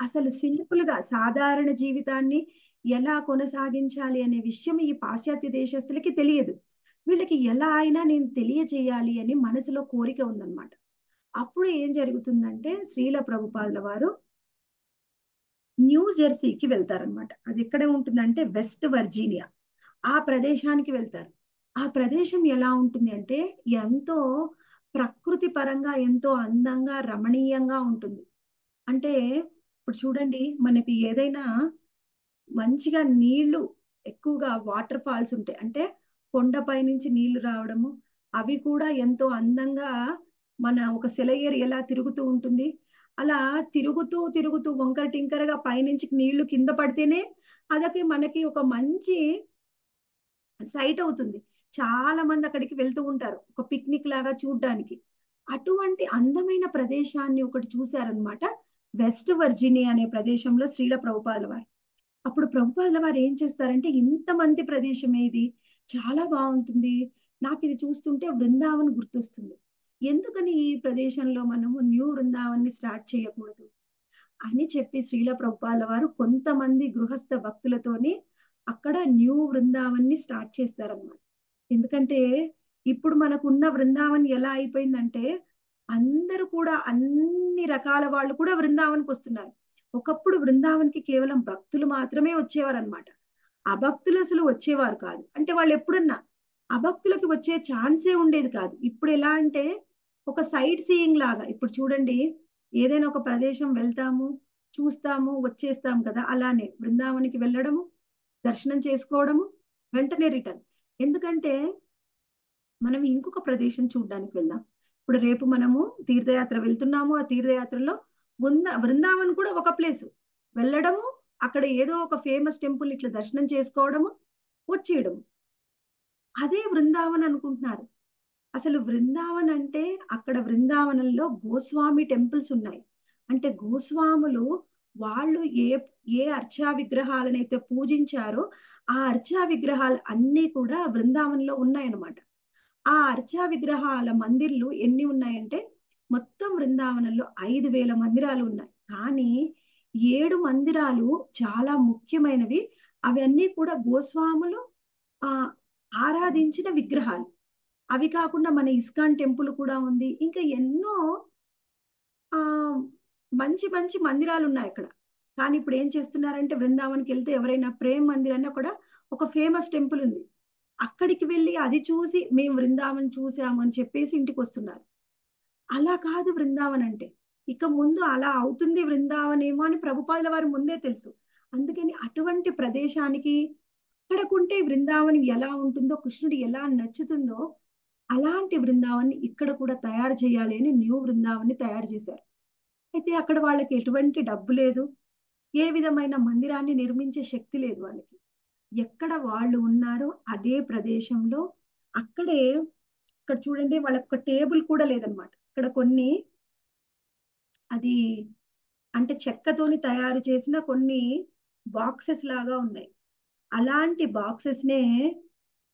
అసలు సింపుల్గా సాధారణ జీవితాన్ని ఎలా కొనసాగించాలి అనే విషయం ఈ పాశ్చాత్య దేశస్తులకి తెలియదు. వీళ్ళకి ఎలా అయినా నేను తెలియజేయాలి అని మనసులో కోరిక ఉందన్నమాట. అప్పుడు ఏం జరుగుతుందంటే శ్రీల ప్రభుపాదుల వారు న్యూ జెర్సీకి వెళ్తారనమాట అది ఎక్కడ ఉంటుందంటే వెస్ట్ వర్జీనియా. ఆ ప్రదేశానికి వెళ్తారు. ఆ ప్రదేశం ఎలా ఉంటుంది అంటే ఎంతో ప్రకృతి పరంగా ఎంతో అందంగా రమణీయంగా ఉంటుంది. అంటే ఇప్పుడు చూడండి మనకి ఏదైనా మంచిగా నీళ్ళు ఎక్కువగా వాటర్ ఫాల్స్ ఉంటాయి. అంటే కొండపై నుంచి నీళ్ళు రావడము అవి కూడా ఎంతో అందంగా మన ఒక సెలయేరు ఎలా తిరుగుతూ ఉంటుంది. అలా తిరుగుతూ తిరుగుతూ వంకర టింకరగా పైనుంచి నీళ్ళు కింద పడితేనే అదకి మనకి ఒక మంచి సైట్ అవుతుంది. చాలా మంది అక్కడికి వెళ్తూ ఉంటారు ఒక పిక్నిక్ లాగా చూడ్డానికి. అటువంటి అందమైన ప్రదేశాన్ని ఒకటి చూశారనమాట వెస్ట్ వర్జీనియా అనే ప్రదేశంలో శ్రీల ప్రభుపాదుల వారు. అప్పుడు ప్రభుపాదుల వారు ఏం చేస్తారంటే ఇంతమంది ప్రదేశం ఏది? చాలా బాగుంటుంది. నాకు ఇది చూస్తుంటే బృందావన్ గుర్తొస్తుంది. ఎందుకని ఈ ప్రదేశంలో మనము న్యూ బృందావన్ని స్టార్ట్ చేయకూడదు? అని చెప్పి శ్రీల ప్రభుపాల వారు కొంతమంది గృహస్థ భక్తులతోనే అక్కడ న్యూ బృందావన్ని స్టార్ట్ చేస్తారన్నమాట. ఎందుకంటే ఇప్పుడు మనకున్న బృందావన్ ఎలా అయిపోయిందంటే అందరూ కూడా అన్ని రకాల వాళ్ళు కూడా బృందావన్కి వస్తున్నారు. ఒకప్పుడు బృందావన్కి కేవలం భక్తులు మాత్రమే వచ్చేవారు అనమాట అభక్తులు అసలు వచ్చేవారు కాదు. అంటే వాళ్ళు ఎప్పుడన్నా అభక్తులకి వచ్చే ఛాన్సే ఉండేది కాదు. ఇప్పుడు ఎలా అంటే ఒక సైట్ సీయింగ్ లాగా ఇప్పుడు చూడండి ఏదైనా ఒక ప్రదేశం వెళ్తాము చూస్తాము వచ్చేస్తాం కదా అలానే బృందావనికి వెళ్ళడము దర్శనం చేసుకోవడము వెంటనే రిటర్న్. ఎందుకంటే మనం ఇంకొక ప్రదేశం చూడడానికి వెళ్దాం. ఇప్పుడు రేపు మనము తీర్థయాత్ర వెళ్తున్నాము. ఆ తీర్థయాత్రలో బృంద బృందావన్ కూడా ఒక ప్లేస్. వెళ్ళడము అక్కడ ఏదో ఒక ఫేమస్ టెంపుల్ ఇట్లా దర్శనం చేసుకోవడము వచ్చేయడము. అదే బృందావన్ అనుకుంటున్నారు. అసలు బృందావన్ అంటే అక్కడ బృందావనంలో గోస్వామి టెంపుల్స్ ఉన్నాయి. అంటే గోస్వాములు వాళ్ళు ఏ ఏ అర్చా విగ్రహాలనైతే పూజించారో ఆ అర్చా విగ్రహాలు అన్నీ కూడా బృందావనంలో ఉన్నాయన్నమాట. ఆ అర్చా విగ్రహాల మందిర్లు ఎన్ని ఉన్నాయంటే మొత్తం బృందావనంలో ఐదు వేల మందిరాలు ఉన్నాయి. కానీ ఏడు మందిరాలు చాలా ముఖ్యమైనవి. అవన్నీ కూడా గోస్వాములు ఆ ఆరాధించిన విగ్రహాలు. అవి కాకుండా మన ఇస్కాన్ టెంపుల్ కూడా ఉంది. ఇంకా ఎన్నో ఆ మంచి మంచి మందిరాలు ఉన్నాయి అక్కడ. కానీ ఇప్పుడు ఏం చేస్తున్నారంటే బృందావన్కి వెళ్తే ఎవరైనా ప్రేమ్ మందిర్ అన్న కూడా ఒక ఫేమస్ టెంపుల్ ఉంది. అక్కడికి వెళ్ళి అది చూసి మేము బృందావన్ చూసాము అని చెప్పేసి ఇంటికి వస్తున్నారు. అలా కాదు బృందావన్ అంటే. ఇక ముందు అలా అవుతుంది బృందావన్ ఏమో అని ప్రభుపాదుల వారి ముందే తెలుసు. అందుకని అటువంటి ప్రదేశానికి అక్కడకుంటే బృందావనం ఎలా ఉంటుందో కృష్ణుడు ఎలా నచ్చుతుందో అలాంటి బృందావన్ని ఇక్కడ కూడా తయారు చేయాలి అని న్యూ బృందావన్ని తయారు చేశారు. అయితే అక్కడ వాళ్ళకి ఎటువంటి డబ్బు లేదు. ఏ విధమైన మందిరాన్ని నిర్మించే శక్తి లేదు వాళ్ళకి. ఎక్కడ వాళ్ళు ఉన్నారో అదే ప్రదేశంలో అక్కడే ఇక్కడ చూడండి వాళ్ళకి ఒక టేబుల్ కూడా లేదనమాట. ఇక్కడ కొన్ని అది అంటే చెక్కతోని తయారు చేసిన కొన్ని బాక్సెస్ లాగా ఉన్నాయి. అలాంటి బాక్సెస్ నే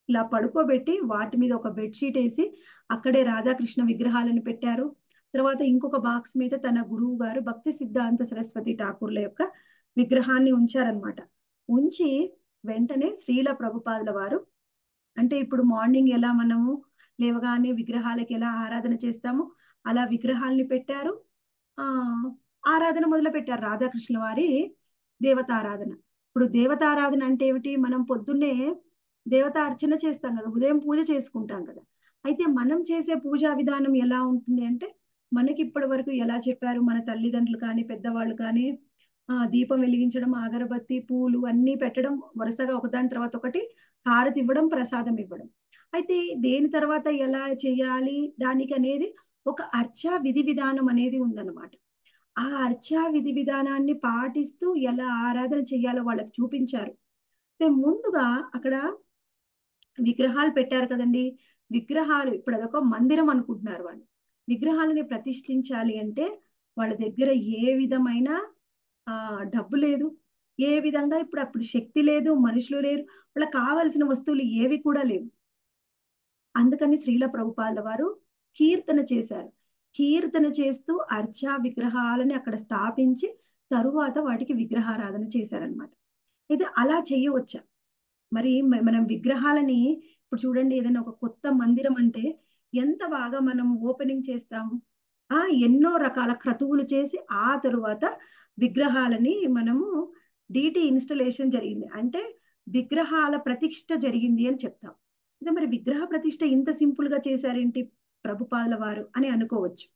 ఇలా పడుకోబెట్టి వాటి మీద ఒక బెడ్షీట్ వేసి అక్కడే రాధాకృష్ణ విగ్రహాలను పెట్టారు. తర్వాత ఇంకొక బాక్స్ మీద తన గురువు గారు భక్తి సిద్ధాంత సరస్వతి ఠాకూర్ల యొక్క విగ్రహాన్ని ఉంచారనమాట ఉంచి వెంటనే శ్రీల ప్రభుపాదుల వారు అంటే ఇప్పుడు మార్నింగ్ ఎలా మనము లేవగానే విగ్రహాలకి ఎలా ఆరాధన చేస్తాము అలా విగ్రహాల్ని పెట్టారు. ఆ ఆరాధన మొదలు పెట్టారు రాధాకృష్ణ వారి దేవతారాధన. ఇప్పుడు దేవతారాధన అంటే ఏమిటి? మనం పొద్దున్నే దేవత అర్చన చేస్తాం కదా ఉదయం పూజ చేసుకుంటాం కదా. అయితే మనం చేసే పూజా విధానం ఎలా ఉంటుంది అంటే మనకి ఇప్పటి వరకు ఎలా చెప్పారు? మన తల్లిదండ్రులు కానీ పెద్దవాళ్ళు కానీ ఆ దీపం వెలిగించడం అగరబత్తి పూలు అన్ని పెట్టడం వరుసగా ఒకదాని తర్వాత ఒకటి హారతి ఇవ్వడం ప్రసాదం ఇవ్వడం. అయితే దేని తర్వాత ఎలా చేయాలి? దానికి అనేది ఒక అర్చా విధి విధానం అనేది ఉందన్నమాట. ఆ అర్చా విధి విధానాన్ని పాటిస్తూ ఎలా ఆరాధన చేయాలో వాళ్ళకి చూపించారు. అయితే ముందుగా అక్కడ విగ్రహాలు పెట్టారు కదండి. విగ్రహాలు ఇప్పుడు అదొక మందిరం అనుకుంటున్నారు వాళ్ళు. విగ్రహాలని ప్రతిష్ఠించాలి అంటే వాళ్ళ దగ్గర ఏ విధమైన ఆ డబ్బు లేదు. ఏ విధంగా ఇప్పుడు అప్పుడు శక్తి లేదు మనుషులు లేరు. వాళ్ళకి కావలసిన వస్తువులు ఏవి కూడా లేవు. అందుకని శ్రీల ప్రభుపాల వారు కీర్తన చేశారు. కీర్తన చేస్తూ అర్చ విగ్రహాలని అక్కడ స్థాపించి తరువాత వాటికి విగ్రహారాధన చేశారనమాట అయితే అలా చేయవచ్చా? మరి మనం విగ్రహాలని ఇప్పుడు చూడండి ఏదైనా ఒక కొత్త మందిరం అంటే ఎంత బాగా మనం ఓపెనింగ్ చేస్తాము? ఆ ఎన్నో రకాల క్రతువులు చేసి ఆ తరువాత విగ్రహాలని మనము డిటి ఇన్స్టలేషన్ జరిగింది. అంటే విగ్రహాల ప్రతిష్ట జరిగింది అని చెప్తాం. అంటే మరి విగ్రహ ప్రతిష్ట ఇంత సింపుల్గా చేశారేంటి ప్రభుపాదుల వారు అని అనుకోవచ్చు.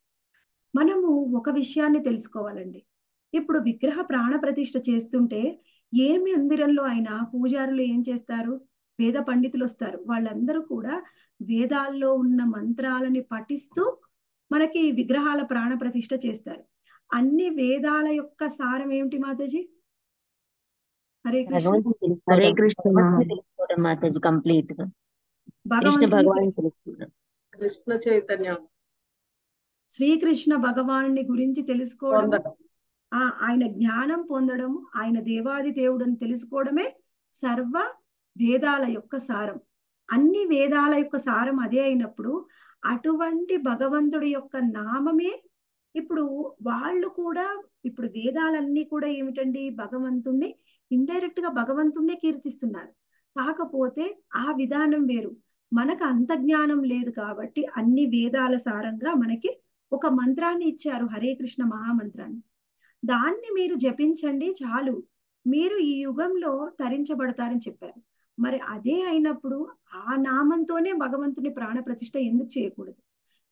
మనము ఒక విషయాన్ని తెలుసుకోవాలండి. ఇప్పుడు విగ్రహ ప్రాణ ప్రతిష్ట చేస్తుంటే ఏ మందిరంలో అయినా పూజారులు ఏం చేస్తారు? వేద పండితులు వస్తారు. వాళ్ళందరూ కూడా వేదాల్లో ఉన్న మంత్రాలని పఠిస్తూ మనకి విగ్రహాల ప్రాణ ప్రతిష్ట చేస్తారు. అన్ని వేదాల యొక్క సారం ఏమిటి మాతాజీ? హరే కృష్ణ. హరే మాతాజీ కంప్లీట్. భగవాన్ చైతన్యం. శ్రీకృష్ణ భగవానుని గురించి తెలుసుకోవడం ఆ ఆయన జ్ఞానం పొందడం ఆయన దేవాది దేవుడని తెలుసుకోవడమే సర్వ వేదాల యొక్క సారం. అన్ని వేదాల యొక్క సారం అదే అయినప్పుడు అటువంటి భగవంతుడి యొక్క నామమే ఇప్పుడు వాళ్ళు కూడా ఇప్పుడు వేదాలన్నీ కూడా ఏమిటండి? భగవంతుణ్ణి ఇండైరెక్ట్గా భగవంతుణ్ణి కీర్తిస్తున్నారు. కాకపోతే ఆ విధానం వేరు. మనకు అంత జ్ఞానం లేదు కాబట్టి అన్ని వేదాల సారంగా మనకి ఒక మంత్రాన్ని ఇచ్చారు హరే కృష్ణ మహామంత్రాన్ని. దాన్ని మీరు జపించండి చాలు. మీరు ఈ యుగంలో తరించబడతారని చెప్పారు. మరి అదే అయినప్పుడు ఆ నామంతోనే భగవంతుని ప్రాణ ప్రతిష్ట ఎందుకు చేయకూడదు?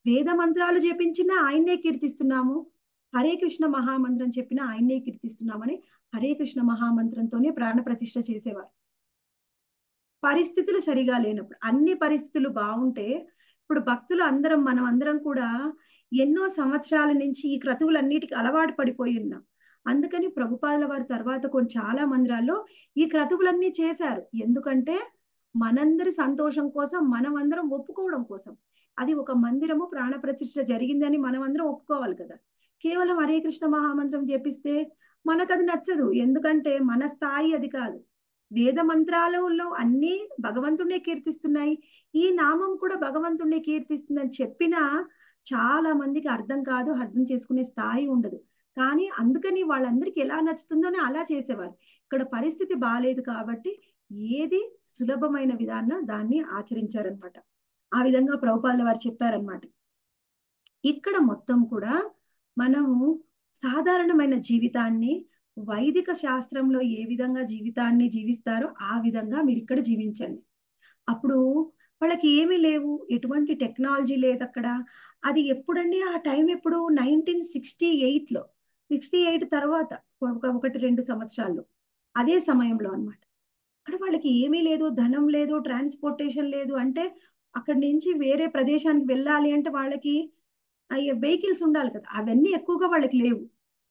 వేద మంత్రాలు జపించినా ఆయన్నే కీర్తిస్తున్నాము. హరే కృష్ణ మహామంత్రం చెప్పిన ఆయన్నే కీర్తిస్తున్నామని హరే కృష్ణ మహామంత్రంతోనే ప్రాణ ప్రతిష్ట చేసేవారు. పరిస్థితులు సరిగా లేనప్పుడు అన్ని పరిస్థితులు బాగుంటే ఇప్పుడు భక్తులు అందరం మనం అందరం కూడా ఎన్నో సంవత్సరాల నుంచి ఈ క్రతువులన్నిటికీ అలవాటు పడిపోయి ఉన్నాం. అందుకని ప్రభుపాదుల వారి తర్వాత కొన్ని చాలా మందిరాల్లో ఈ క్రతువులన్నీ చేశారు. ఎందుకంటే మనందరి సంతోషం కోసం మనం అందరం ఒప్పుకోవడం కోసం. అది ఒక మందిరము ప్రాణ ప్రతిష్ఠ జరిగిందని మనం అందరం ఒప్పుకోవాలి కదా. కేవలం హరే కృష్ణ మహామంత్రం జపిస్తే మనకు అది నచ్చదు. ఎందుకంటే మన స్థాయి అది కాదు. వేద మంత్రాలలో అన్ని భగవంతుడే కీర్తిస్తున్నాయి. ఈ నామం కూడా భగవంతుడే కీర్తిస్తుందని చెప్పినా చాలా మందికి అర్థం కాదు అర్థం చేసుకునే స్థాయి ఉండదు. కానీ అందుకని వాళ్ళందరికీ ఎలా నచ్చుతుందోనే అలా చేసేవారు. ఇక్కడ పరిస్థితి బాగాలేదు కాబట్టి ఏది సులభమైన విధానం దాన్ని ఆచరించారనమాట. ఆ విధంగా ప్రభుపాదుల వారు చెప్పారనమాట. ఇక్కడ మొత్తం కూడా మనము సాధారణమైన జీవితాన్ని వైదిక శాస్త్రంలో ఏ విధంగా జీవితాన్ని జీవిస్తారో ఆ విధంగా మీరు ఇక్కడ జీవించండి. అప్పుడు వాళ్ళకి ఏమీ లేవు. ఎటువంటి టెక్నాలజీ లేదు అక్కడ. అది ఎప్పుడండి? ఆ టైం ఎప్పుడు? నైన్టీన్ సిక్స్టీ ఎయిట్లో. సిక్స్టీ ఎయిట్ తర్వాత ఒక ఒకటి రెండు సంవత్సరాల్లో అదే సమయంలో అనమాట అక్కడ వాళ్ళకి ఏమీ లేదు ధనం లేదు ట్రాన్స్పోర్టేషన్ లేదు అంటే అక్కడి నుంచి వేరే ప్రదేశానికి వెళ్ళాలి అంటే వాళ్ళకి వెహికల్స్ ఉండాలి కదా. అవన్నీ ఎక్కువగా వాళ్ళకి లేవు.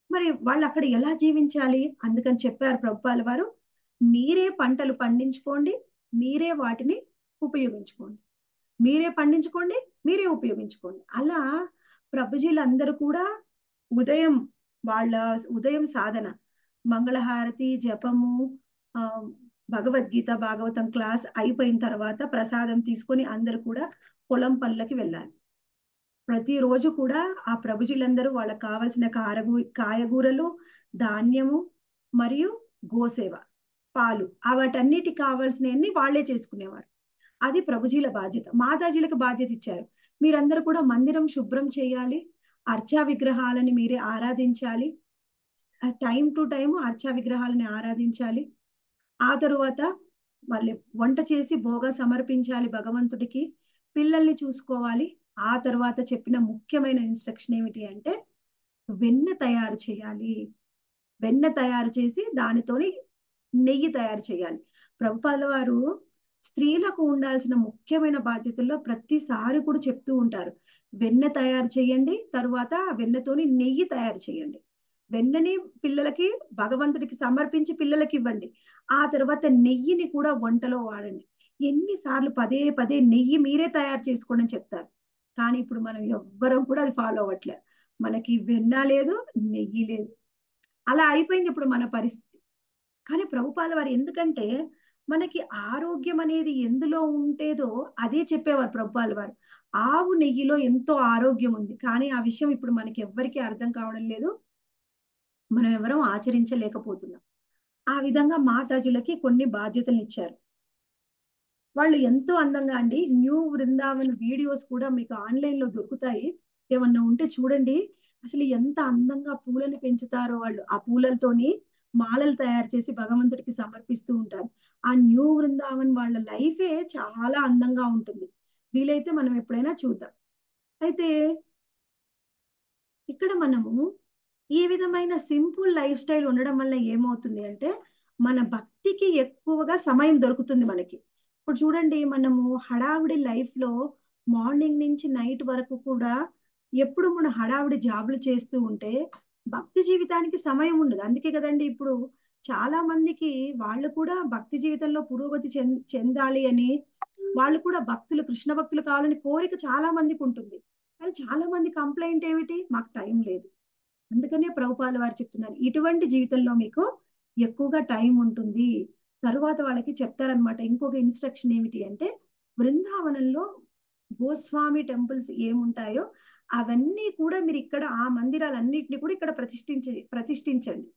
మరి వాళ్ళు అక్కడ ఎలా జీవించాలి? అందుకని చెప్పారు ప్రభుపాల వారు. మీరే పంటలు పండించుకోండి మీరే వాటిని ఉపయోగించుకోండి. మీరే పండించుకోండి మీరే ఉపయోగించుకోండి. అలా ప్రభుజీలందరూ కూడా ఉదయం వాళ్ళ ఉదయం సాధన మంగళహారతి జపము భగవద్గీత భాగవతం క్లాస్ అయిపోయిన తర్వాత ప్రసాదం తీసుకొని అందరు కూడా పొలం పనులకి వెళ్ళాలి. ప్రతిరోజు కూడా ఆ ప్రభుజులందరూ వాళ్ళకి కావలసిన కారగూ కాయగూరలు ధాన్యము మరియు గోసేవ పాలు వాటన్నిటికి కావాల్సినవన్నీ వాళ్ళే చేసుకునేవారు. అది ప్రభుజీల బాధ్యత మాతాజీలకు బాధ్యత ఇచ్చారు. మీరందరూ కూడా మందిరం శుభ్రం చేయాలి. అర్చా విగ్రహాలని మీరే ఆరాధించాలి. టైం టు టైం అర్చా విగ్రహాలని ఆరాధించాలి. ఆ తరువాత మళ్ళీ వంట చేసి భోగా సమర్పించాలి భగవంతుడికి. పిల్లల్ని చూసుకోవాలి. ఆ తర్వాత చెప్పిన ముఖ్యమైన ఇన్స్ట్రక్షన్ ఏమిటి అంటే వెన్న తయారు చేయాలి. వెన్న తయారు చేసి దానితోని నెయ్యి తయారు చేయాలి. ప్రభుపాల వారు స్త్రీలకు ఉండాల్సిన ముఖ్యమైన బాధ్యతల్లో ప్రతిసారి కూడా చెప్తూ ఉంటారు. వెన్న తయారు చేయండి తరువాత ఆ వెన్నతోని నెయ్యి తయారు చేయండి. వెన్నని పిల్లలకి భగవంతుడికి సమర్పించి పిల్లలకి ఇవ్వండి. ఆ తర్వాత నెయ్యిని కూడా వంటలో వాడండి. ఎన్నిసార్లు పదే పదే నెయ్యి మీరే తయారు చేసుకోండి అని చెప్తారు. కానీ ఇప్పుడు మనం ఎవ్వరం కూడా అది ఫాలో అవ్వట్లేదు. మనకి వెన్న లేదు నెయ్యి లేదు. అలా అయిపోయింది ఇప్పుడు మన పరిస్థితి. కానీ ప్రభుపాల వారు ఎందుకంటే మనకి ఆరోగ్యం అనేది ఎందులో ఉంటేదో అదే చెప్పేవారు ప్రభుపాల వారు. ఆవు నెయ్యిలో ఎంతో ఆరోగ్యం ఉంది. కానీ ఆ విషయం ఇప్పుడు మనకి ఎవ్వరికీ అర్థం కావడం లేదు. మనం ఎవరూ ఆచరించలేకపోతున్నాం. ఆ విధంగా మాతాజులకి కొన్ని బాధ్యతలు ఇచ్చారు. వాళ్ళు ఎంతో అందంగా అండి. న్యూ బృందావన్ వీడియోస్ కూడా మీకు ఆన్లైన్లో దొరుకుతాయి. ఏమన్నా ఉంటే చూడండి. అసలు ఎంత అందంగా పూలను పెంచుతారో వాళ్ళు. ఆ పూలతోని మాలలు తయారు చేసి భగవంతుడికి సమర్పిస్తూ ఉంటారు. ఆ న్యూ బృందావన్ వాళ్ళ లైఫే చాలా అందంగా ఉంటుంది. వీలైతే మనం ఎప్పుడైనా చూద్దాం. అయితే ఇక్కడ మనము ఈ విధమైన సింపుల్ లైఫ్ స్టైల్ ఉండడం వల్ల ఏమవుతుంది అంటే మన భక్తికి ఎక్కువగా సమయం దొరుకుతుంది మనకి. ఇప్పుడు చూడండి మనము హడావిడి లైఫ్లో మార్నింగ్ నుంచి నైట్ వరకు కూడా ఎప్పుడు మన హడావిడి జాబులు చేస్తూ ఉంటే భక్తి జీవితానికి సమయం ఉండదు. అందుకే కదండి ఇప్పుడు చాలా మందికి వాళ్ళు కూడా భక్తి జీవితంలో పురోగతి చెందాలి అని వాళ్ళు కూడా భక్తులు కృష్ణ భక్తులు కావాలని కోరిక చాలా మందికి ఉంటుంది. కానీ చాలా మంది కంప్లైంట్ ఏమిటి? మాకు టైం లేదు. అందుకనే ప్రభుపాల వారు చెప్తున్నారు. ఇటువంటి జీవితంలో మీకు ఎక్కువగా టైం ఉంటుంది. తరువాత వాళ్ళకి చెప్తారనమాట ఇంకొక ఇన్స్ట్రక్షన్ ఏమిటి అంటే బృందావనంలో గోస్వామి టెంపుల్స్ ఏముంటాయో అవన్నీ కూడా మీరు ఇక్కడ ఆ మందిరాలన్నింటినీ కూడా ఇక్కడ ప్రతిష్ఠించ ప్రతిష్ఠించండి.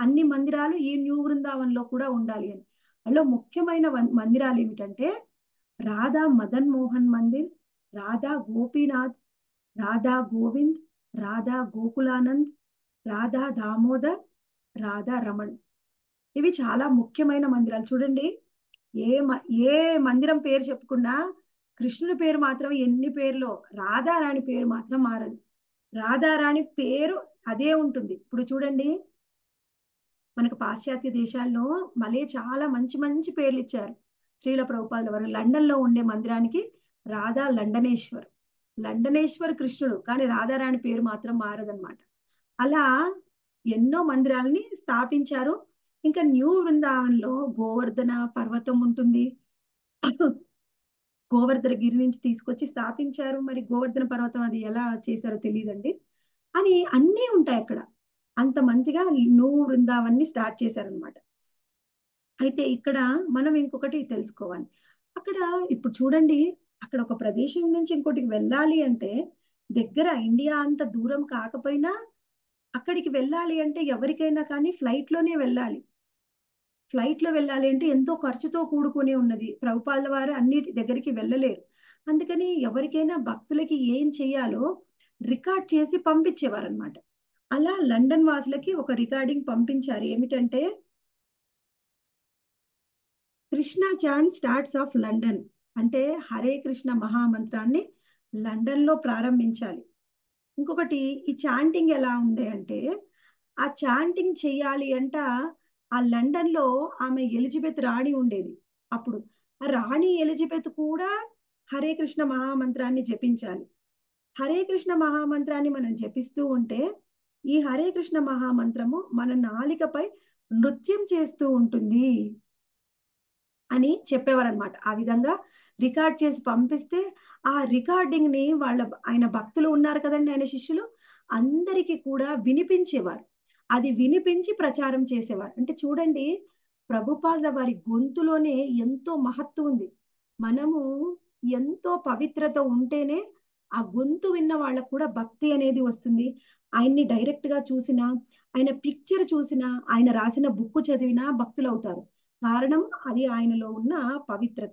అన్ని మందిరాలు ఈ న్యూ బృందావనంలో కూడా ఉండాలి అని. అందులో ముఖ్యమైన మందిరాలు ఏమిటంటే రాధా మదన్ మోహన్ మందిర్ రాధా గోపీనాథ్ రాధా గోవింద్ రాధా గోకులానంద్ రాధా దామోదర్ రాధా రమణ్. ఇవి చాలా ముఖ్యమైన మందిరాలు. చూడండి ఏ మ- ఏ మందిరం పేరు చెప్పుకున్నా కృష్ణుడి పేరు మాత్రం ఎన్ని పేర్లో? రాధారాణి పేరు మాత్రం మారదు. రాధారాణి పేరు అదే ఉంటుంది. ఇప్పుడు చూడండి మనకు పాశ్చాత్య దేశాల్లో మళ్ళీ చాలా మంచి మంచి పేర్లు ఇచ్చారు. శ్రీల ప్రభుపాదుల వారు లండన్లో ఉండే మందిరానికి రాధా లండనేశ్వర్. లండనేశ్వర్ కృష్ణుడు కానీ రాధారాణి పేరు మాత్రం మారదనమాట అలా ఎన్నో మందిరాలని స్థాపించారు. ఇంకా న్యూ బృందావన్లో గోవర్ధన పర్వతం ఉంటుంది. గోవర్ధన గిరి నుంచి తీసుకొచ్చి స్థాపించారు. మరి గోవర్ధన పర్వతం అది ఎలా చేశారో తెలియదండి. అని అన్నీ ఉంటాయి అక్కడ. అంత మంచిగా న్యూ బృందావన్ని స్టార్ట్ చేశారనమాట అయితే ఇక్కడ మనం ఇంకొకటి తెలుసుకోవాలి. అక్కడ ఇప్పుడు చూడండి అక్కడ ఒక ప్రదేశం నుంచి ఇంకోటికి వెళ్ళాలి అంటే దగ్గర ఇండియా అంత దూరం కాకపోయినా అక్కడికి వెళ్ళాలి అంటే ఎవరికైనా కానీ ఫ్లైట్లోనే వెళ్ళాలి. ఫ్లైట్లో వెళ్ళాలి అంటే ఎంతో ఖర్చుతో కూడుకుని ఉన్నది. ప్రభుపాల వారు అన్నిటి దగ్గరికి వెళ్ళలేరు. అందుకని ఎవరికైనా భక్తులకి ఏం చెయ్యాలో రికార్డ్ చేసి పంపించేవారు అనమాట అలా లండన్ వాసులకి ఒక రికార్డింగ్ పంపించారు. ఏమిటంటే Krishna chant starts of London. అంటే హరే కృష్ణ మహామంత్రాన్ని లండన్లో ప్రారంభించాలి. ఇంకొకటి ఈ చాంటింగ్ ఎలా ఉండే అంటే ఆ చాంటింగ్ చేయాలి అంట ఆ లండన్లో ఆమె ఎలిజబెత్ రాణి ఉండేది. అప్పుడు ఆ రాణి ఎలిజబెత్ కూడా హరే కృష్ణ మహామంత్రాన్ని జపించాలి. హరే కృష్ణ మహామంత్రాన్ని మనం జపిస్తూ ఉంటే ఈ హరే కృష్ణ మహామంత్రము మన నాలికపై నృత్యం చేస్తూ ఉంటుంది అని చెప్పేవారనమాట ఆ విధంగా రికార్డ్ చేసి పంపిస్తే ఆ రికార్డింగ్ని వాళ్ళ ఆయన భక్తులు ఉన్నారు కదండి ఆయన శిష్యులు అందరికీ కూడా వినిపించేవారు. అది వినిపించి ప్రచారం చేసేవారు. అంటే చూడండి ప్రభుపాద వారి గొంతులోనే ఎంతో మహత్తు ఉంది. మనము ఎంతో పవిత్రత ఉంటేనే ఆ గొంతు విన్న వాళ్ళకు కూడా భక్తి అనేది వస్తుంది. ఆయన్ని డైరెక్ట్గా చూసినా ఆయన పిక్చర్ చూసినా ఆయన రాసిన బుక్ చదివినా భక్తులు అవుతారు. కారణం అది ఆయనలో ఉన్న పవిత్రత.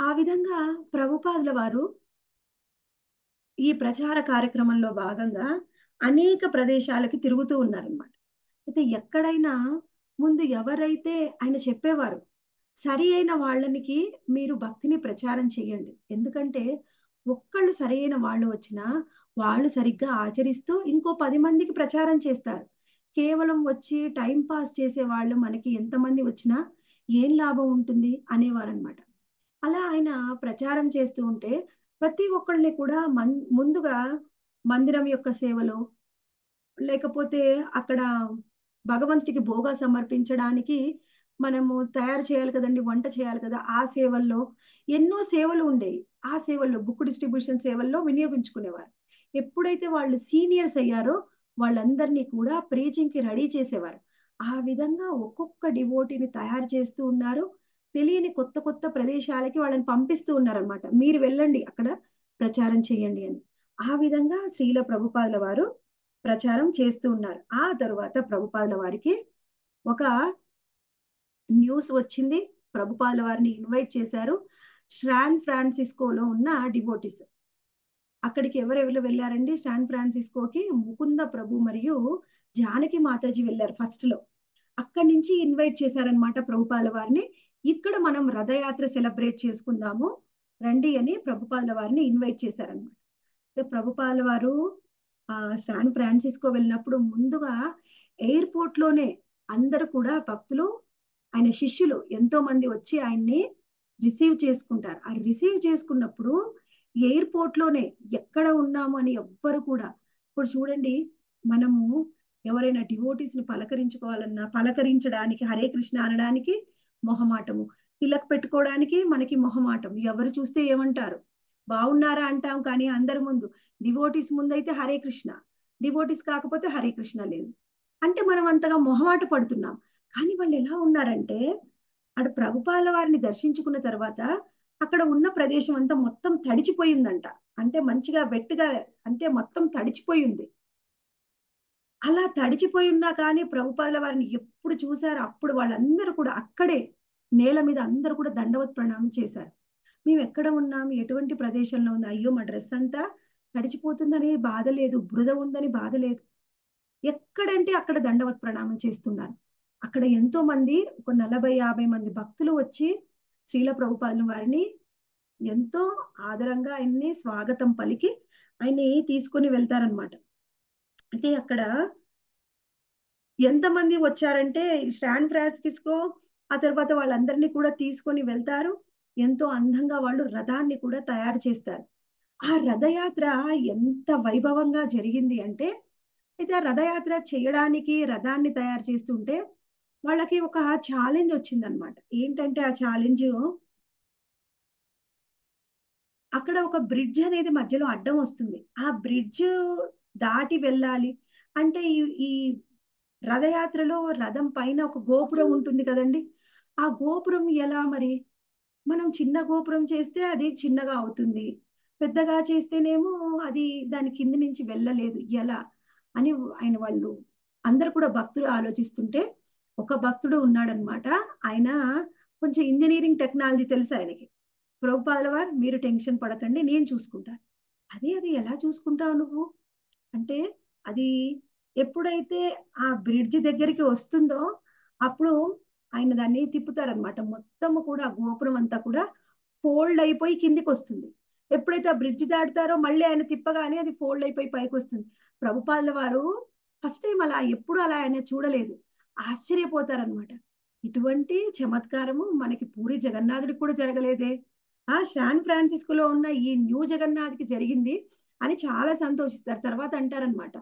ఆ విధంగా ప్రభుపాదుల వారు ఈ ప్రచార కార్యక్రమంలో భాగంగా అనేక ప్రదేశాలకి తిరుగుతూ ఉన్నారనమాట అయితే ఎక్కడైనా ముందు ఎవరైతే ఆయన చెప్పేవారు సరి అయిన వాళ్ళనికి మీరు భక్తిని ప్రచారం చేయండి. ఎందుకంటే ఒక్కళ్ళు సరైన వాళ్ళు వచ్చినా వాళ్ళు సరిగ్గా ఆచరిస్తూ ఇంకో పది మందికి ప్రచారం చేస్తారు. కేవలం వచ్చి టైం పాస్ చేసే వాళ్ళు మనకి ఎంతమంది వచ్చినా ఏం లాభం ఉంటుంది అనేవారనమాట అలా ఆయన ప్రచారం చేస్తూ ఉంటే ప్రతి ఒక్కళ్ళని కూడా మన్ ముందుగా మందిరం యొక్క సేవలో లేకపోతే అక్కడ భగవంతుడికి భోగా సమర్పించడానికి మనము తయారు చేయాలి కదండి వంట చేయాలి కదా ఆ సేవల్లో ఎన్నో సేవలు ఉండేవి ఆ సేవల్లో బుక్ డిస్ట్రిబ్యూషన్ సేవల్లో వినియోగించుకునేవారు. ఎప్పుడైతే వాళ్ళు సీనియర్స్ అయ్యారో వాళ్ళందరినీ కూడా ప్రీచింగ్కి రెడీ చేసేవారు. ఆ విధంగా ఒక్కొక్క డివోటీని తయారు చేస్తూ ఉన్నారు. తెలియని కొత్త కొత్త ప్రదేశాలకి వాళ్ళని పంపిస్తూ ఉన్నారనమాట మీరు వెళ్ళండి అక్కడ ప్రచారం చేయండి అని. ఆ విధంగా శ్రీల ప్రభుపాదుల వారు ప్రచారం చేస్తూ ఉన్నారు. ఆ తరువాత ప్రభుపాదుల వారికి ఒక న్యూస్ వచ్చింది. ప్రభుపాదుల వారిని ఇన్వైట్ చేశారు. శాన్ ఫ్రాన్సిస్కోలో ఉన్న డివోటీస్. అక్కడికి ఎవరెవరు వెళ్ళారండి? శాన్ ఫ్రాన్సిస్కోకి ముకుంద ప్రభు మరియు జానకి మాతాజీ వెళ్ళారు ఫస్ట్లో. అక్కడి నుంచి ఇన్వైట్ చేశారనమాట ప్రభుపాదుల వారిని. ఇక్కడ మనం రథయాత్ర సెలబ్రేట్ చేసుకుందాము. రండి అని ప్రభుపాదుల వారిని ఇన్వైట్ చేశారనమాట ప్రభుపాల వారు ఆ శాన్ ఫ్రాన్సిస్కో వెళ్ళినప్పుడు ముందుగా ఎయిర్పోర్ట్లోనే అందరు కూడా భక్తులు ఆయన శిష్యులు ఎంతో మంది వచ్చి ఆయన్ని రిసీవ్ చేసుకుంటారు. ఆ రిసీవ్ చేసుకున్నప్పుడు ఎయిర్పోర్ట్లోనే ఎక్కడ ఉన్నాము అని ఎవ్వరు కూడా ఇప్పుడు చూడండి మనము ఎవరైనా డివోటీస్ని పలకరించుకోవాలన్నా పలకరించడానికి హరే కృష్ణ అనడానికి మొహమాటము. తిలక్ పెట్టుకోవడానికి మనకి మొహమాటం. ఎవరు చూస్తే ఏమంటారు? బాగున్నారా అంటాం కానీ అందరి ముందు డివోటీస్ ముందు అయితే హరే కృష్ణ. డివోటీస్ కాకపోతే హరే కృష్ణ లేదు. అంటే మనం అంతగా మొహమాట పడుతున్నాం. కానీ వాళ్ళు ఎలా ఉన్నారంటే అక్కడ ప్రభుపాల వారిని దర్శించుకున్న తర్వాత అక్కడ ఉన్న ప్రదేశం అంతా మొత్తం తడిచిపోయిందంట. అంటే మంచిగా వెట్టుగా అంటే మొత్తం తడిచిపోయింది అలా తడిచిపోయి ఉన్నా కానీ ప్రభుపాల వారిని ఎప్పుడు చూసారో? అప్పుడు వాళ్ళందరూ కూడా అక్కడే నేల మీద అందరూ కూడా దండవత్ ప్రణామం చేశారు. మేము ఎక్కడ ఉన్నాం? ఎటువంటి ప్రదేశంలో ఉంది అయ్యో మా డ్రెస్ అంతా తడిచిపోతుందని బాధ లేదు బురద ఉందని బాధ లేదు. ఎక్కడంటే అక్కడ దండవత్ ప్రణామం చేస్తున్నారు. అక్కడ ఎంతో మంది ఒక నలభై యాభై మంది భక్తులు వచ్చి శ్రీల ప్రభుపాదుల వారిని ఎంతో ఆదరంగా ఆయన్ని స్వాగతం పలికి ఆయన్ని తీసుకొని వెళ్తారనమాట అయితే అక్కడ ఎంతమంది వచ్చారంటే శాన్ ఫ్రాన్సిస్కో ఆ తర్వాత వాళ్ళందరినీ కూడా తీసుకొని వెళ్తారు. ఎంతో అందంగా వాళ్ళు రథాన్ని కూడా తయారు చేస్తారు. ఆ రథయాత్ర ఎంత వైభవంగా జరిగింది అంటే అయితే ఆ రథయాత్ర చేయడానికి రథాన్ని తయారు చేస్తుంటే వాళ్ళకి ఒక ఛాలెంజ్ వచ్చిందనమాట. ఏంటంటే ఆ ఛాలెంజ్ అక్కడ ఒక బ్రిడ్జ్ అనేది మధ్యలో అడ్డం వస్తుంది. ఆ బ్రిడ్జ్ దాటి వెళ్ళాలి అంటే ఈ ఈ రథయాత్రలో రథం పైన ఒక గోపురం ఉంటుంది కదండి. ఆ గోపురం ఎలా మరి? మనం చిన్న గోపురం చేస్తే అది చిన్నగా అవుతుంది. పెద్దగా చేస్తేనేమో అది దాని కింద నుంచి వెళ్ళలేదు. ఎలా? అని ఆయన వాళ్ళు అందరు కూడా భక్తులు ఆలోచిస్తుంటే ఒక భక్తుడు ఉన్నాడనమాట. ఆయన కొంచెం ఇంజనీరింగ్ టెక్నాలజీ తెలుసు ఆయనకి. ప్రభుపాదుల వారు మీరు టెన్షన్ పడకండి నేను చూసుకుంటాను అదే అది ఎలా చూసుకుంటావు నువ్వు? అంటే అది ఎప్పుడైతే ఆ బ్రిడ్జ్ దగ్గరికి వస్తుందో అప్పుడు ఆయన దాన్ని తిప్పుతారనమాట మొత్తము కూడా గోపురం అంతా కూడా ఫోల్డ్ అయిపోయి కిందికి వస్తుంది ఎప్పుడైతే ఆ బ్రిడ్జ్ దాటుతారో మళ్ళీ ఆయన తిప్పగానే అది ఫోల్డ్ అయిపోయి పైకి వస్తుంది ప్రభుపాల వారు ఫస్ట్ టైం అలా ఎప్పుడు అలా ఆయన చూడలేదు. ఆశ్చర్యపోతారనమాట ఇటువంటి చమత్కారము మనకి పూరి జగన్నాథుడికి కూడా జరగలేదే. ఆ శాన్ ఫ్రాన్సిస్కోలో ఉన్న ఈ న్యూ జగన్నాథ్కి జరిగింది అని చాలా సంతోషిస్తారు. తర్వాత అంటారనమాట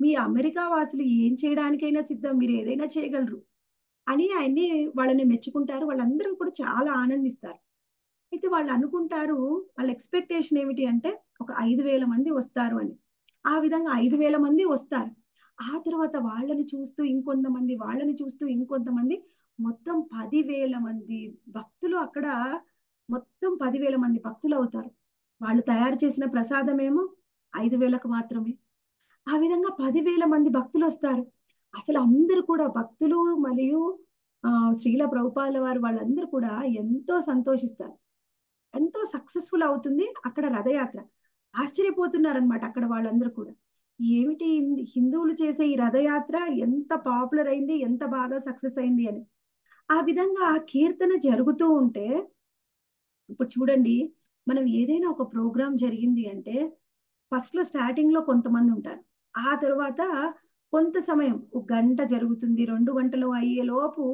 మీ అమెరికా వాసులు ఏం చేయడానికైనా సిద్ధం మీరు ఏదైనా చేయగలరు. అని ఆయన్ని వాళ్ళని మెచ్చుకుంటారు. వాళ్ళందరూ కూడా చాలా ఆనందిస్తారు. అయితే వాళ్ళు అనుకుంటారు వాళ్ళ ఎక్స్పెక్టేషన్ ఏమిటి అంటే ఒక ఐదు వేల మంది వస్తారు అని. ఆ విధంగా ఐదు వేల మంది వస్తారు. ఆ తర్వాత వాళ్ళని చూస్తూ ఇంకొంతమంది వాళ్ళని చూస్తూ ఇంకొంతమంది మొత్తం పదివేల మంది భక్తులు అక్కడ మొత్తం పదివేల మంది భక్తులు అవుతారు. వాళ్ళు తయారు చేసిన ప్రసాదమేమో ఐదు వేలకు మాత్రమే. ఆ విధంగా పదివేల మంది భక్తులు వస్తారు. అసలు అందరూ కూడా భక్తులు మరియు ఆ శ్రీల ప్రభుపాల వారు వాళ్ళందరూ కూడా ఎంతో సంతోషిస్తారు. ఎంతో సక్సెస్ఫుల్ అవుతుంది అక్కడ రథయాత్ర. ఆశ్చర్యపోతున్నారనమాట అక్కడ వాళ్ళందరూ కూడా. ఏమిటి హిందువులు చేసే ఈ రథయాత్ర? ఎంత పాపులర్ అయింది ఎంత బాగా సక్సెస్ అయింది అని. ఆ విధంగా కీర్తన జరుగుతూ ఉంటే ఇప్పుడు చూడండి మనం ఏదైనా ఒక ప్రోగ్రాం జరిగింది అంటే ఫస్ట్లో స్టార్టింగ్లో కొంతమంది ఉంటారు. ఆ తర్వాత కొంత సమయం ఒక గంట జరుగుతుంది. రెండు గంటలు అయ్యే లోపు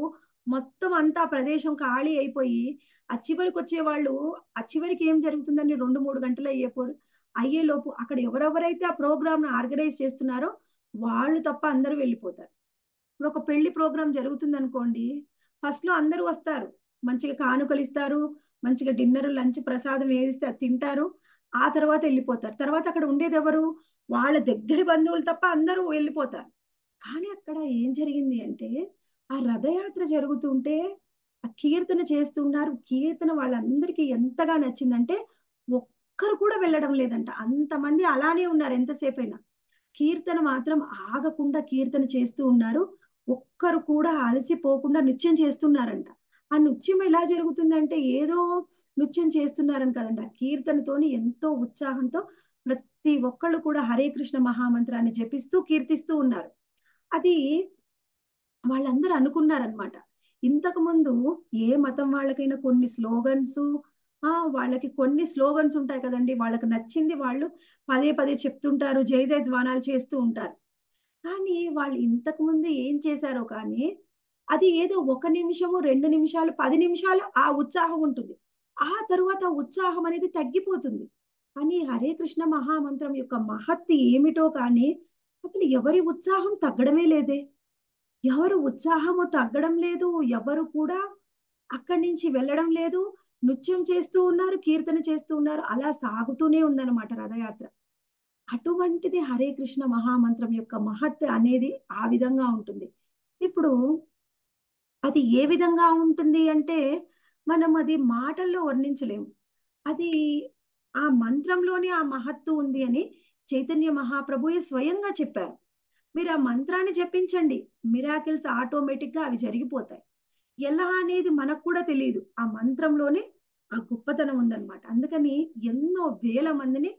మొత్తం అంతా ప్రదేశం ఖాళీ అయిపోయి ఆ చివరికి వచ్చే వాళ్ళు ఆ చివరికి ఏం జరుగుతుందని రెండు మూడు గంటలు అయ్యేపోరు అయ్యే లోపు అక్కడ ఎవరెవరైతే ఆ ప్రోగ్రామ్ను ఆర్గనైజ్ చేస్తున్నారో వాళ్ళు తప్ప అందరూ వెళ్ళిపోతారు. ఇప్పుడు ఒక పెళ్ళి ప్రోగ్రామ్ జరుగుతుంది అనుకోండి ఫస్ట్లో అందరూ వస్తారు. మంచిగా కానుకలు ఇస్తారు మంచిగా డిన్నర్ లంచ్ ప్రసాదం ఏదిస్తే అది తింటారు. ఆ తర్వాత వెళ్ళిపోతారు. తర్వాత అక్కడ ఉండేది ఎవరు? వాళ్ళ దగ్గరి బంధువులు తప్ప అందరూ వెళ్ళిపోతారు. కానీ అక్కడ ఏం జరిగింది అంటే ఆ రథయాత్ర జరుగుతుంటే ఆ కీర్తన చేస్తున్నారు. కీర్తన వాళ్ళందరికీ ఎంతగా నచ్చిందంటే ఒక్కరు కూడా వెళ్ళడం లేదంట. అంతమంది అలానే ఉన్నారు ఎంతసేపైనా. కీర్తన మాత్రం ఆగకుండా కీర్తన చేస్తూ ఉన్నారు. ఒక్కరు కూడా అలసిపోకుండా నృత్యం చేస్తున్నారంట. ఆ నృత్యం ఎలా జరుగుతుందంటే ఏదో నృత్యం చేస్తున్నారని కదండి. ఆ కీర్తనతోని ఎంతో ఉత్సాహంతో ప్రతి ఒక్కళ్ళు కూడా హరే కృష్ణ మహామంత్రాన్ని జపిస్తూ కీర్తిస్తూ ఉన్నారు. అది వాళ్ళందరూ అనుకున్నారనమాట ఇంతకు ముందు ఏ మతం వాళ్ళకైనా కొన్ని స్లోగన్స్ ఆ వాళ్ళకి కొన్ని స్లోగన్స్ ఉంటాయి కదండి. వాళ్ళకి నచ్చింది వాళ్ళు పదే పదే చెప్తుంటారు జై ధ్వానాలు చేస్తూ ఉంటారు. కానీ వాళ్ళు ఇంతకు ముందు ఏం చేశారో కానీ అది ఏదో ఒక నిమిషము రెండు నిమిషాలు పది నిమిషాలు ఆ ఉత్సాహం ఉంటుంది. ఆ తరువాత ఉత్సాహం అనేది తగ్గిపోతుంది. కానీ హరే కృష్ణ మహామంత్రం యొక్క మహత్తి ఏమిటో కానీ అసలు ఎవరి ఉత్సాహం తగ్గడమే లేదే. ఎవరు ఉత్సాహము తగ్గడం లేదు ఎవరు కూడా అక్కడి నుంచి వెళ్ళడం లేదు. నృత్యం చేస్తూ ఉన్నారు కీర్తన చేస్తూ ఉన్నారు అలా సాగుతూనే ఉందన్నమాట రథయాత్ర. అటువంటిది హరే కృష్ణ మహామంత్రం యొక్క మహత్ అనేది ఆ విధంగా ఉంటుంది. ఇప్పుడు అది ఏ విధంగా ఉంటుంది అంటే మనం అది మాటల్లో వర్ణించలేము. అది ఆ మంత్రంలోనే ఆ మహత్తు ఉంది అని చైతన్య మహాప్రభుయే స్వయంగా చెప్పారు. మీరు ఆ మంత్రాన్ని జపించండి. మిరాకిల్స్ ఆటోమేటిక్గా అవి జరిగిపోతాయి. ఎలా అనేది మనకు కూడా తెలియదు ఆ మంత్రంలోనే ఆ గొప్పతనం ఉందన్నమాట. అందుకని ఎన్నో వేల మందిని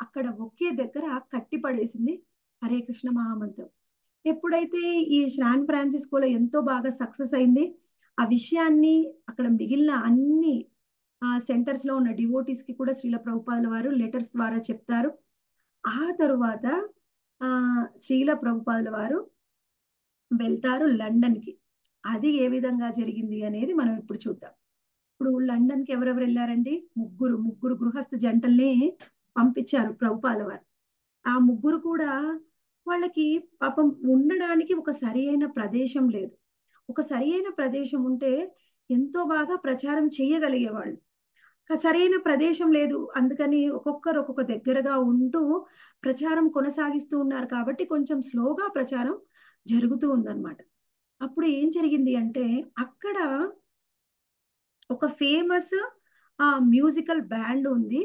అక్కడ ఒకే దగ్గర కట్టిపడేసింది హరే కృష్ణ మహామంత్రం. ఎప్పుడైతే ఈ శాన్ ఫ్రాన్సిస్కోలో ఎంతో బాగా సక్సెస్ అయింది ఆ విషయాన్ని అక్కడ మిగిలిన అన్ని సెంటర్స్లో ఉన్న డివోటీస్కి కూడా శ్రీల ప్రభుపాదుల వారు లెటర్స్ ద్వారా చెప్తారు. ఆ తరువాత శ్రీల ప్రభుపాదుల వారు వెళ్తారు లండన్కి అది ఏ విధంగా జరిగింది అనేది మనం ఇప్పుడు చూద్దాం. ఇప్పుడు లండన్కి ఎవరెవరు వెళ్ళారండి? ముగ్గురు ముగ్గురు గృహస్థ జంటల్ని పంపించారు ప్రభుపాల వారు. ఆ ముగ్గురు కూడా వాళ్ళకి పాపం ఉండడానికి ఒక సరి అయిన ప్రదేశం లేదు. ఒక సరి అయిన ప్రదేశం ఉంటే ఎంతో బాగా ప్రచారం చేయగలిగేవాళ్ళు సరైన ప్రదేశం లేదు అందుకని ఒక్కొక్కరు ఒక్కొక్క దగ్గరగా ఉంటూ ప్రచారం కొనసాగిస్తూ ఉన్నారు కాబట్టి కొంచెం స్లోగా ప్రచారం జరుగుతూ ఉందన్నమాట. అప్పుడు ఏం జరిగింది అంటే అక్కడ ఒక ఫేమస్ ఆ మ్యూజికల్ బ్యాండ్ ఉంది.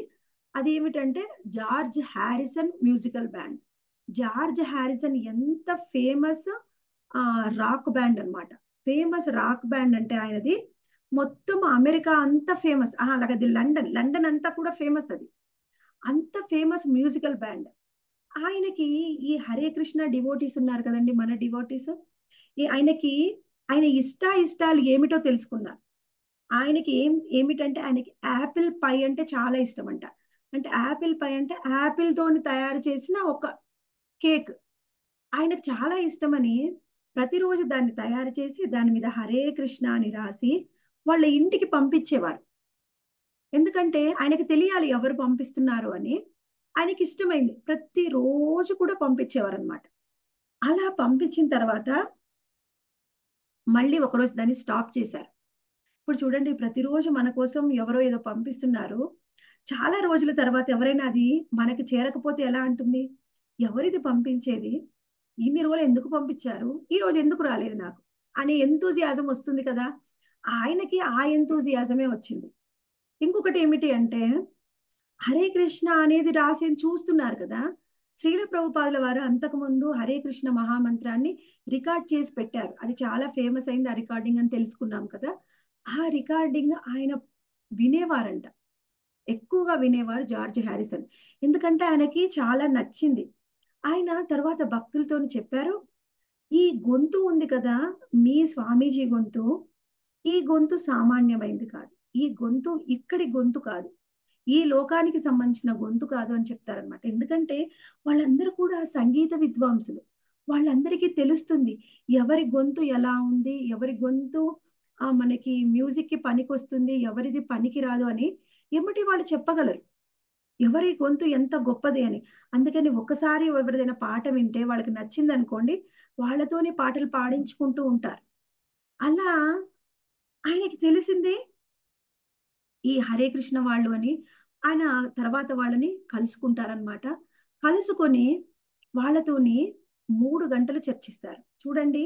అది ఏమిటంటే George Harrison musical band. George Harrison ఎంత ఫేమస్ ఆ రాక్ బ్యాండ్ అనమాట ఫేమస్ రాక్ బ్యాండ్ అంటే ఆయనది. మొత్తం అమెరికా అంతా ఫేమస్. అలాగది లండన్. లండన్ అంతా కూడా ఫేమస్ అది. అంత ఫేమస్ మ్యూజికల్ బ్యాండ్. ఆయనకి ఈ హరే కృష్ణ డివోటీస్ ఉన్నారు కదండి మన డివోటీస్. ఈ ఆయనకి ఆయన ఇష్ట ఇష్టాలు ఏమిటో తెలుసుకున్నారు ఆయనకి ఏం ఏమిటంటే ఆయనకి యాపిల్ పై అంటే చాలా ఇష్టం అంట అంటే యాపిల్ పై అంటే యాపిల్ తోని తయారు చేసిన ఒక కేక్. ఆయనకు చాలా ఇష్టమని ప్రతిరోజు దాన్ని తయారు చేసి దాని మీద హరే కృష్ణ అని రాసి వాళ్ళ ఇంటికి పంపించేవారు. ఎందుకంటే ఆయనకి తెలియాలి ఎవరు పంపిస్తున్నారు అని. ఆయనకి ఇష్టమైంది. ప్రతిరోజు కూడా పంపించేవారు అనమాట అలా పంపించిన తర్వాత మళ్ళీ ఒకరోజు దాన్ని స్టాప్ చేశారు. ఇప్పుడు చూడండి ప్రతిరోజు మన కోసం ఎవరో ఏదో పంపిస్తున్నారు. చాలా రోజుల తర్వాత ఎవరైనా అది మనకి చేరకపోతే ఎలా అంటుంది? ఎవరిది పంపించేది? ఇన్ని రోజులు ఎందుకు పంపించారు? ఈ రోజు ఎందుకు రాలేదు నాకు? అనే ఎంతూజియాజం వస్తుంది కదా. ఆయనకి ఆ ఎంతూజియాజమే వచ్చింది. ఇంకొకటి ఏమిటి అంటే హరే కృష్ణ అనేది రాసి చూస్తున్నారు కదా. శ్రీల ప్రభుపాదుల వారు అంతకుముందు హరే కృష్ణ మహామంత్రాన్ని రికార్డ్ చేసి పెట్టారు. అది చాలా ఫేమస్ అయింది ఆ రికార్డింగ్ అని తెలుసుకున్నాం కదా. ఆ రికార్డింగ్ ఆయన వినేవారంట. ఎక్కువగా వినేవారు జార్జ్ హ్యారిసన్ ఎందుకంటే ఆయనకి చాలా నచ్చింది. ఆయన తర్వాత భక్తులతో చెప్పారు ఈ గొంతు ఉంది కదా మీ స్వామీజీ గొంతు ఈ గొంతు సామాన్యమైంది కాదు. ఈ గొంతు ఇక్కడి గొంతు కాదు. ఈ లోకానికి సంబంధించిన గొంతు కాదు అని చెప్తారనమాట ఎందుకంటే వాళ్ళందరూ కూడా సంగీత విద్వాంసులు. వాళ్ళందరికీ తెలుస్తుంది ఎవరి గొంతు ఎలా ఉంది ఎవరి గొంతు ఆ మనకి మ్యూజిక్కి పనికి వస్తుంది ఎవరిది పనికి రాదు అని. ఏమిటి వాళ్ళు చెప్పగలరు? ఎవరి గొంతు ఎంత గొప్పది అని. అందుకని ఒకసారి ఎవరిదైనా పాట వింటే వాళ్ళకి నచ్చింది అనుకోండి వాళ్ళతోనే పాటలు పాడించుకుంటూ ఉంటారు. అలా ఆయనకి తెలిసింది ఈ హరే కృష్ణ వాళ్ళు అని ఆయన తర్వాత వాళ్ళని కలుసుకుంటారనమాట కలుసుకొని వాళ్ళతోని మూడు గంటలు చర్చిస్తారు. చూడండి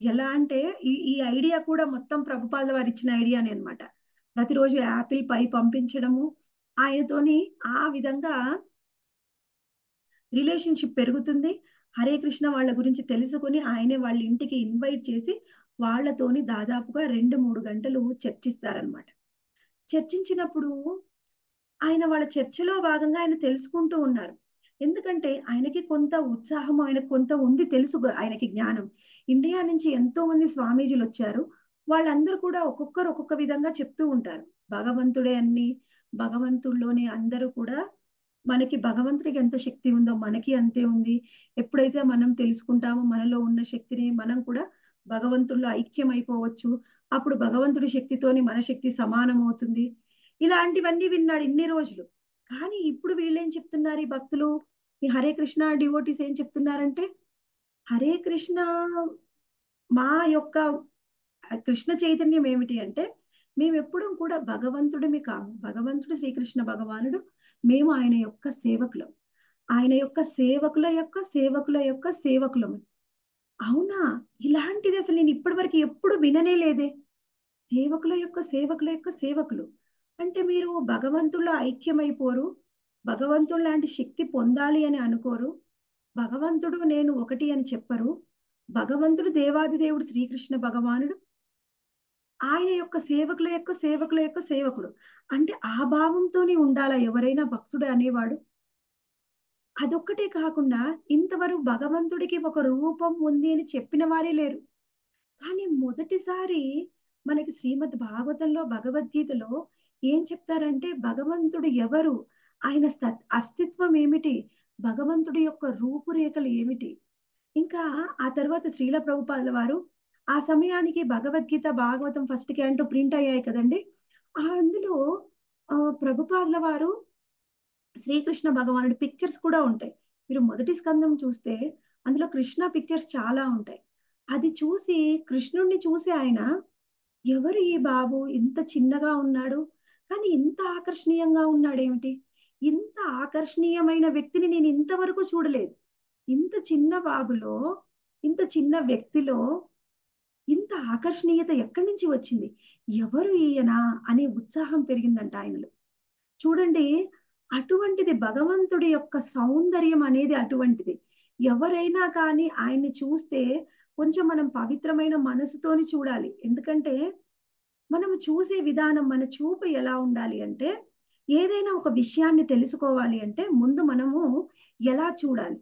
ఎలా అంటే ఈ ఈ ఐడియా కూడా మొత్తం ప్రభుపాద వారు ఇచ్చిన ఐడియానే అనమాట ప్రతిరోజు యాపిల్ పై పంపించడము ఆయనతోని ఆ విధంగా రిలేషన్షిప్ పెరుగుతుంది. హరే కృష్ణ వాళ్ళ గురించి తెలుసుకొని ఆయనే వాళ్ళ ఇంటికి ఇన్వైట్ చేసి వాళ్ళతోని దాదాపుగా రెండు మూడు గంటలు చర్చిస్తారనమాట చర్చించినప్పుడు ఆయన వాళ్ళ చర్చలో భాగంగా ఆయన తెలుసుకుంటూ ఉన్నారు. ఎందుకంటే ఆయనకి కొంత ఉత్సాహం ఆయనకు కొంత ఉంది తెలుసు ఆయనకి జ్ఞానం. ఇండియా నుంచి ఎంతో మంది స్వామీజీలు వచ్చారు. వాళ్ళందరూ కూడా ఒక్కొక్కరు ఒక్కొక్క విధంగా చెప్తూ ఉంటారు. భగవంతుడే అన్ని భగవంతుల్లోనే అందరూ కూడా మనకి భగవంతుడికి ఎంత శక్తి ఉందో మనకి అంతే ఉంది. ఎప్పుడైతే మనం తెలుసుకుంటామో మనలో ఉన్న శక్తిని మనం కూడా భగవంతుల్లో ఐక్యం అయిపోవచ్చు అప్పుడు భగవంతుడి శక్తితోని మన శక్తి సమానం అవుతుంది ఇలాంటివన్నీ విన్నాడు ఇన్ని రోజులు. కానీ ఇప్పుడు వీళ్ళేం చెప్తున్నారు ఈ భక్తులు? ఈ హరే కృష్ణ డివోటీస్ ఏం చెప్తున్నారంటే హరే కృష్ణ మా యొక్క కృష్ణ చైతన్యం ఏమిటి అంటే మేము ఎప్పుడూ కూడా భగవంతుడిమి కాము. భగవంతుడు శ్రీకృష్ణ భగవానుడు. మేము ఆయన యొక్క సేవకులం. ఆయన యొక్క సేవకుల యొక్క సేవకుల యొక్క సేవకులము. అవునా? ఇలాంటిది అసలు నేను ఇప్పటి వరకు ఎప్పుడు విననే లేదే. సేవకుల యొక్క సేవకుల యొక్క సేవకులు. అంటే మీరు భగవంతుల్లో ఐక్యమైపోరు. భగవంతుడు లాంటి శక్తి పొందాలి అని అనుకోరు. భగవంతుడు నేను ఒకటి అని చెప్పరు. భగవంతుడు దేవాది దేవుడు శ్రీకృష్ణ భగవానుడు. ఆయన యొక్క సేవకుల యొక్క సేవకుల యొక్క సేవకుడు. అంటే ఆ భావంతోనే ఉండాలా ఎవరైనా భక్తుడు అనేవాడు? అదొక్కటే కాకుండా ఇంతవరకు భగవంతుడికి ఒక రూపం ఉంది అని చెప్పిన వారే లేరు. కానీ మొదటిసారి మనకి శ్రీమద్ భాగవతంలో భగవద్గీతలో ఏం చెప్తారంటే భగవంతుడు ఎవరు? ఆయన అస్తిత్వం ఏమిటి? భగవంతుడి యొక్క రూపురేఖలు ఏమిటి? ఇంకా ఆ తర్వాత శ్రీల ప్రభుపాదుల వారు ఆ సమయానికి భగవద్గీత భాగవతం ఫస్ట్కి అంటూ ప్రింట్ అయ్యాయి కదండి. ఆ అందులో ప్రభుపాదుల వారు శ్రీకృష్ణ భగవానుడి పిక్చర్స్ కూడా ఉంటాయి. మీరు మొదటి స్కందం చూస్తే అందులో కృష్ణ పిక్చర్స్ చాలా ఉంటాయి. అది చూసి కృష్ణుణ్ణి చూసి ఆయన ఎవరు ఈ బాబు? ఇంత చిన్నగా ఉన్నాడు. కానీ ఇంత ఆకర్షణీయంగా ఉన్నాడేమిటి? ఇంత ఆకర్షణీయమైన వ్యక్తిని నేను ఇంతవరకు చూడలేదు. ఇంత చిన్న బాబులో ఇంత చిన్న వ్యక్తిలో ఇంత ఆకర్షణీయత ఎక్కడి నుంచి వచ్చింది? ఎవరు ఈయన అనే ఉత్సాహం పెరిగిందంట ఆయనలో. చూడండి అటువంటిది భగవంతుడి యొక్క సౌందర్యం అనేది అటువంటిది. ఎవరైనా కానీ ఆయన్ని చూస్తే కొంచెం మనం పవిత్రమైన మనసుతోని చూడాలి. ఎందుకంటే మనం చూసే విధానం మన చూపు ఎలా ఉండాలి అంటే ఏదైనా ఒక విషయాన్ని తెలుసుకోవాలి అంటే ముందు మనము ఎలా చూడాలి?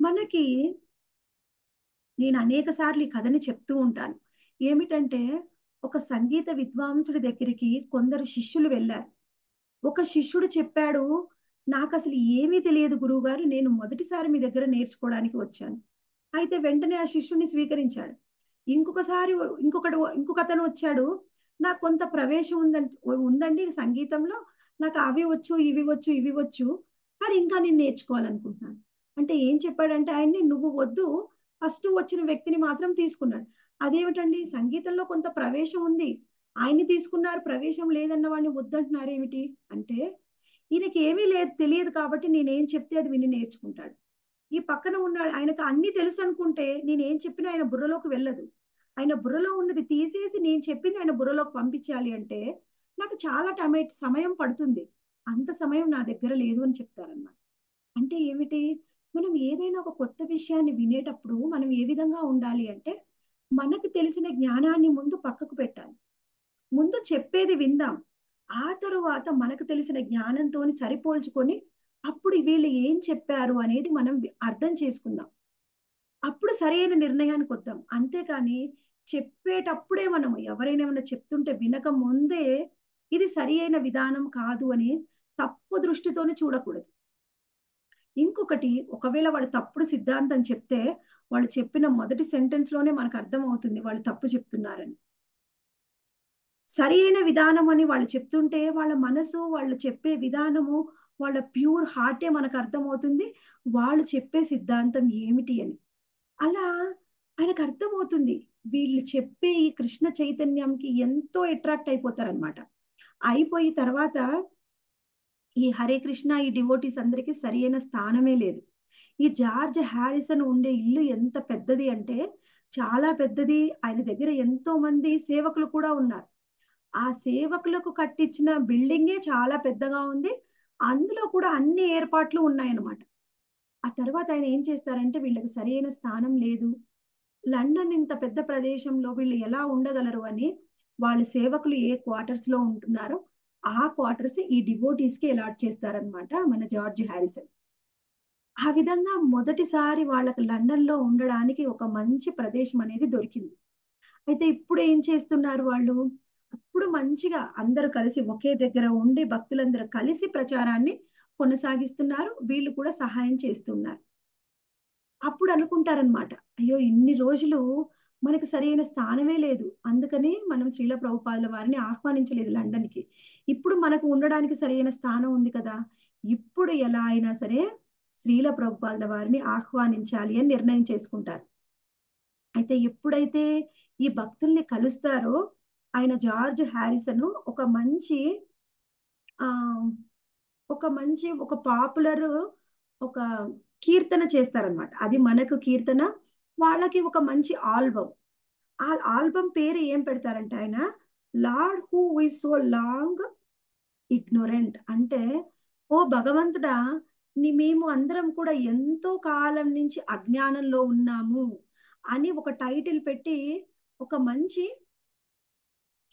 మనకి నేను అనేక సార్లు ఈ కథని చెప్తూ ఉంటాను. ఏమిటంటే ఒక సంగీత విద్వాంసుడి దగ్గరికి కొందరు శిష్యులు వెళ్ళారు. ఒక శిష్యుడు చెప్పాడు నాకు అసలు ఏమీ తెలియదు గురువుగారు నేను మొదటిసారి మీ దగ్గర నేర్చుకోవడానికి వచ్చాను. అయితే వెంటనే ఆ శిష్యుడిని స్వీకరించాడు. ఇంకొకసారి ఇంకొకడు ఇంకొక అతను వచ్చాడు నాకు కొంత ప్రవేశం ఉందండి ఉందండి సంగీతంలో నాకు అవి వచ్చు ఇవి వచ్చు ఇవి వచ్చు కానీ ఇంకా నేను నేర్చుకోవాలనుకుంటున్నాను. అంటే ఏం చెప్పాడంటే ఆయన్ని నువ్వు వద్దు ఫస్ట్ వచ్చిన వ్యక్తిని మాత్రం తీసుకున్నాడు. అదేమిటండి? సంగీతంలో కొంత ప్రవేశం ఉంది. ఆయన్ని తీసుకున్నారు ప్రవేశం లేదన్న వాడిని వద్దంటున్నారు ఏమిటి? అంటే ఈయనకి ఏమీ లేదు తెలియదు కాబట్టి నేనేం చెప్తే అది విని నేర్చుకుంటాడు. ఈ పక్కన ఉన్నాడు ఆయనకు అన్ని తెలుసు అనుకుంటే నేనేం చెప్పినా ఆయన బుర్రలోకి వెళ్ళదు. ఆయన బుర్రలో ఉన్నది తీసేసి నేను చెప్పింది ఆయన బుర్రలోకి పంపించాలి అంటే నాకు చాలా టమేట్ సమయం పడుతుంది. అంత సమయం నా దగ్గర లేదు అని చెప్తారన్నమాట. అంటే ఏమిటి? మనం ఏదైనా ఒక కొత్త విషయాన్ని వినేటప్పుడు మనం ఏ విధంగా ఉండాలి అంటే మనకు తెలిసిన జ్ఞానాన్ని ముందు పక్కకు పెట్టాలి. ముందు చెప్పేది విందాం. ఆ తరువాత మనకు తెలిసిన జ్ఞానంతో సరిపోల్చుకొని అప్పుడు వీళ్ళు ఏం చెప్పారు అనేది మనం అర్థం చేసుకుందాం. అప్పుడు సరైన నిర్ణయానికి వద్దాం. అంతేకాని చెప్పేటప్పుడే మనం ఎవరైనా ఏమైనా చెప్తుంటే వినక ముందే ఇది సరి అయిన విధానం కాదు అని తప్పు దృష్టితోనే చూడకూడదు. ఇంకొకటి ఒకవేళ వాళ్ళు తప్పుడు సిద్ధాంతం చెప్తే వాళ్ళు చెప్పిన మొదటి సెంటెన్స్లోనే మనకు అర్థం అవుతుంది వాళ్ళు తప్పు చెప్తున్నారని. సరి అయిన విధానం అని వాళ్ళు చెప్తుంటే వాళ్ళ మనసు వాళ్ళు చెప్పే విధానము వాళ్ళ ప్యూర్ హార్టే మనకు అర్థమవుతుంది వాళ్ళు చెప్పే సిద్ధాంతం ఏమిటి అని. అలా ఆయనకు అర్థమవుతుంది వీళ్ళు చెప్పే ఈ కృష్ణ చైతన్యంకి ఎంతో అట్రాక్ట్ అయిపోతారనమాట అయిపోయి తర్వాత ఈ హరే కృష్ణ ఈ డివోటీస్ అందరికీ సరియైన స్థానమే లేదు. ఈ జార్జ్ హ్యారిసన్ ఉండే ఇల్లు ఎంత పెద్దది అంటే చాలా పెద్దది. ఆయన దగ్గర ఎంతో మంది సేవకులు కూడా ఉన్నారు. ఆ సేవకులకు కట్టించిన బిల్డింగే చాలా పెద్దగా ఉంది. అందులో కూడా అన్ని ఏర్పాట్లు ఉన్నాయన్నమాట. ఆ తర్వాత ఆయన ఏం చేస్తారంటే వీళ్ళకి సరైన స్థానం లేదు. లండన్ ఇంత పెద్ద ప్రదేశంలో వీళ్ళు ఎలా ఉండగలరు అని వాళ్ళ సేవకులు ఏ క్వార్టర్స్లో ఉంటున్నారో ఆ క్వార్టర్స్ ఈ డివోటీస్కి అలాట్ చేస్తారనమాట మన జార్జ్ హ్యారిసన్ ఆ విధంగా మొదటిసారి వాళ్ళకి లండన్లో ఉండడానికి ఒక మంచి ప్రదేశం అనేది దొరికింది. అయితే ఇప్పుడు ఏం చేస్తున్నారు వాళ్ళు? అప్పుడు మంచిగా అందరూ కలిసి ఒకే దగ్గర ఉండి భక్తులందరూ కలిసి ప్రచారాన్ని కొనసాగిస్తున్నారు. వీళ్ళు కూడా సహాయం చేస్తున్నారు. అప్పుడు అనుకుంటారనమాట అయ్యో ఇన్ని రోజులు మనకు సరైన స్థానమే లేదు. అందుకని మనం శ్రీల ప్రభుపాదుల వారిని ఆహ్వానించలేదు లండన్కి ఇప్పుడు మనకు ఉండడానికి సరైన స్థానం ఉంది కదా. ఇప్పుడు ఎలా అయినా సరే శ్రీల ప్రభుపాదుల వారిని ఆహ్వానించాలి అని నిర్ణయం చేసుకుంటారు. అయితే ఎప్పుడైతే ఈ భక్తుల్ని కలుస్తారో ఆయన జార్జ్ హ్యారిసన్ ఒక మంచి ఆ ఒక మంచి ఒక పాపులర్ ఒక కీర్తన చేస్తారనమాట అది మనకు కీర్తన వాళ్ళకి ఒక మంచి ఆల్బమ్. ఆ ఆల్బమ్ పేరు ఏం పెడతారంటే ఆయన? Lord who is so long ignorant. అంటే ఓ భగవంతుడా నీ మేము అందరం కూడా ఎంతో కాలం నుంచి అజ్ఞానంలో ఉన్నాము అని ఒక టైటిల్ పెట్టి ఒక మంచి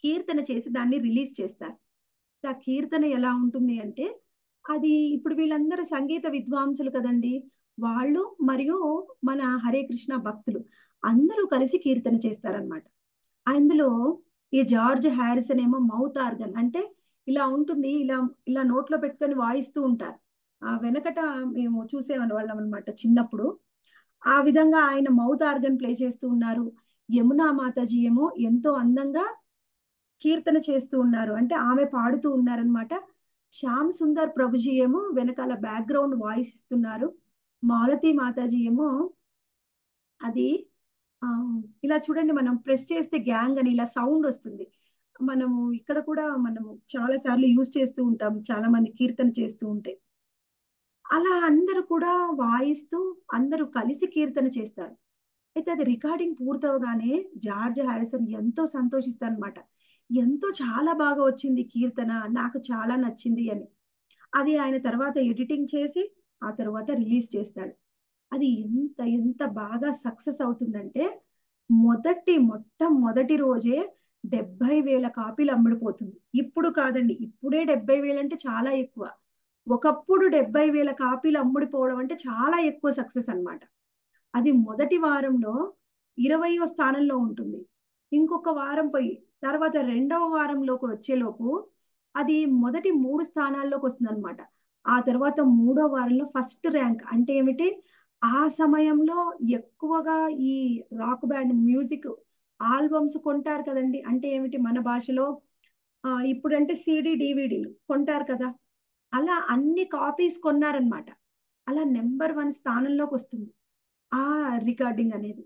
కీర్తన చేసి దాన్ని రిలీజ్ చేస్తారు. ఆ కీర్తన ఎలా ఉంటుంది అంటే అది ఇప్పుడు వీళ్ళందరూ సంగీత విద్వాంసులు కదండి. వాళ్ళు మరియు మన హరే కృష్ణ భక్తులు అందరూ కలిసి కీర్తన చేస్తారనమాట అందులో ఈ జార్జ్ హ్యారిసన్ ఏమో మౌత్ ఆర్గన్ అంటే ఇలా ఉంటుంది ఇలా ఇలా నోట్లో పెట్టుకొని వాయిస్తూ ఉంటారు. ఆ వెనకట మేము చూసేవాళ్ళం వాళ్ళం అనమాట చిన్నప్పుడు. ఆ విధంగా ఆయన మౌత్ ఆర్గన్ ప్లే చేస్తూ ఉన్నారు. యమునా మాతాజీ ఏమో ఎంతో అందంగా కీర్తన చేస్తూ ఉన్నారు. అంటే ఆమె పాడుతూ ఉన్నారనమాట శ్యామ్ సుందర్ ప్రభుజీ ఏమో వెనకాల బ్యాక్గ్రౌండ్ వాయిస్ ఇస్తున్నారు. మాలతి మాతాజీ ఏమో అది ఇలా చూడండి మనం ప్రెస్ చేస్తే గ్యాంగ్ అని ఇలా సౌండ్ వస్తుంది. మనము ఇక్కడ కూడా మనము చాలా సార్లు యూజ్ చేస్తూ ఉంటాం చాలా మంది కీర్తన చేస్తూ ఉంటే. అలా అందరూ కూడా వాయిస్తూ అందరూ కలిసి కీర్తన చేస్తారు. అయితే అది రికార్డింగ్ పూర్తవగానే జార్జ్ హారిసన్ ఎంతో సంతోషిస్తారు అనమాట ఎంతో చాలా బాగా వచ్చింది కీర్తన నాకు చాలా నచ్చింది అని. అది ఆయన తర్వాత ఎడిటింగ్ చేసి ఆ తర్వాత రిలీజ్ చేస్తాడు. అది ఎంత ఎంత బాగా సక్సెస్ అవుతుందంటే మొదటి మొట్టమొదటి రోజే డెబ్బై వేల కాపీలు అమ్ముడుపోతుంది. ఇప్పుడు కాదండి ఇప్పుడే డెబ్బై వేలు అంటే చాలా ఎక్కువ. ఒకప్పుడు డెబ్బై వేల కాపీలు అమ్ముడిపోవడం అంటే చాలా ఎక్కువ సక్సెస్ అన్నమాట. అది మొదటి వారంలో ఇరవయో స్థానంలో ఉంటుంది. ఇంకొక వారం పోయి తర్వాత రెండవ వారంలోకి వచ్చేలోపు అది మొదటి మూడు స్థానాల్లోకి వస్తుంది అనమాట ఆ తర్వాత మూడో వారంలో ఫస్ట్ ర్యాంక్ అంటే ఏమిటి? ఆ సమయంలో ఎక్కువగా ఈ రాక్ బ్యాండ్ మ్యూజిక్ ఆల్బమ్స్ కొంటారు కదండి. అంటే ఏమిటి? మన భాషలో ఇప్పుడంటే సిడి డివిడీలు కొంటారు కదా. అలా అన్ని కాపీస్ కొన్నారనమాట. అలా నెంబర్ వన్ స్థానంలోకి వస్తుంది. ఆ రికార్డింగ్ అనేది.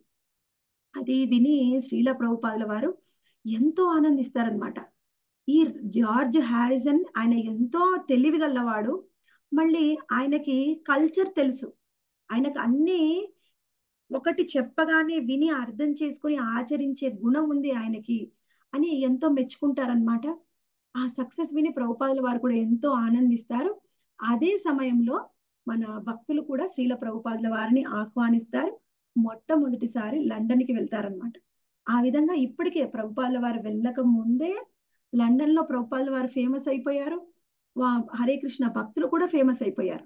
అది విని శ్రీల ప్రభుపాదుల వారు ఎంతో ఆనందిస్తారనమాట. ఈ జార్జ్ హ్యారిసన్ ఆయన ఎంతో తెలివి గల్లవాడు మళ్ళీ ఆయనకి కల్చర్ తెలుసు. ఆయనకు అన్ని ఒకటి చెప్పగానే విని అర్థం చేసుకుని ఆచరించే గుణం ఉంది ఆయనకి అని ఎంతో మెచ్చుకుంటారనమాట ఆ సక్సెస్ విని ప్రభుపాదుల వారు కూడా ఎంతో ఆనందిస్తారు. అదే సమయంలో మన భక్తులు కూడా శ్రీల ప్రభుపాదుల వారిని ఆహ్వానిస్తారు. మొట్టమొదటిసారి లండన్కి వెళ్తారనమాట ఆ విధంగా ఇప్పటికే ప్రభుపాదుల వారు వెళ్ళక ముందే లండన్లో ప్రభుపాదుల వారు ఫేమస్ అయిపోయారు. హరే కృష్ణ భక్తులు కూడా ఫేమస్ అయిపోయారు.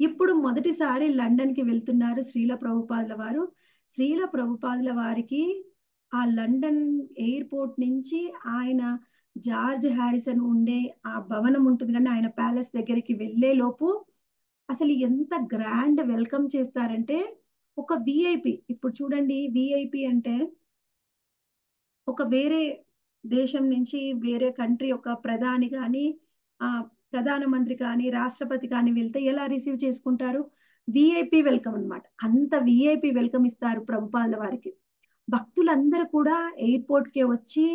ఇప్పుడు మొదటిసారి లండన్కి వెళ్తున్నారు శ్రీల ప్రభుపాదుల వారు. శ్రీల ప్రభుపాదుల వారికి ఆ లండన్ ఎయిర్పోర్ట్ నుంచి ఆయన జార్జ్ హ్యారిసన్ ఉండే ఆ భవనం ఉంటుంది కానీ ఆయన ప్యాలెస్ దగ్గరికి వెళ్ళే లోపు అసలు ఎంత గ్రాండ్ వెల్కమ్ చేస్తారంటే ఒక విఐపి ఇప్పుడు చూడండి విఐపి అంటే ఒక వేరే దేశం నుంచి వేరే కంట్రీ ఒక ప్రధాని కానీ ప్రధానమంత్రి కానీ రాష్ట్రపతి కానీ వెళ్తే ఎలా రిసీవ్ చేసుకుంటారు? విఐపి వెల్కమ్ అనమాట అంత విఐపి వెల్కమ్ ఇస్తారు ప్రభుపాదుల వారికి. భక్తులందరూ కూడా ఎయిర్పోర్ట్ కే వచ్చి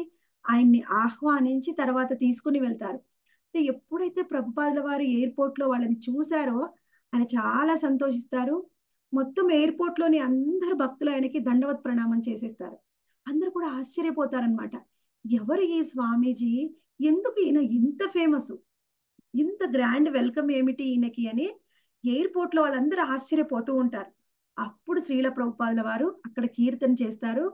ఆయన్ని ఆహ్వానించి తర్వాత తీసుకుని వెళ్తారు. ఎప్పుడైతే ప్రభుపాదుల వారు ఎయిర్పోర్ట్లో వాళ్ళని చూశారో ఆయన చాలా సంతోషిస్తారు. మొత్తం ఎయిర్పోర్ట్లోని అందరు భక్తులు ఆయనకి దండవత్ ప్రణామం చేసేస్తారు. అందరూ కూడా ఆశ్చర్యపోతారనమాట ఎవరు ఈ స్వామీజీ? ఎందుకు ఈయన ఇంత ఫేమస్ ఇంత గ్రాండ్ వెల్కమ్ ఏమిటి ఈయనకి అని ఎయిర్పోర్ట్లో వాళ్ళందరూ ఆశ్చర్యపోతూ ఉంటారు. అప్పుడు శ్రీల ప్రభుపాదుల వారు అక్కడ కీర్తన చేస్తారు.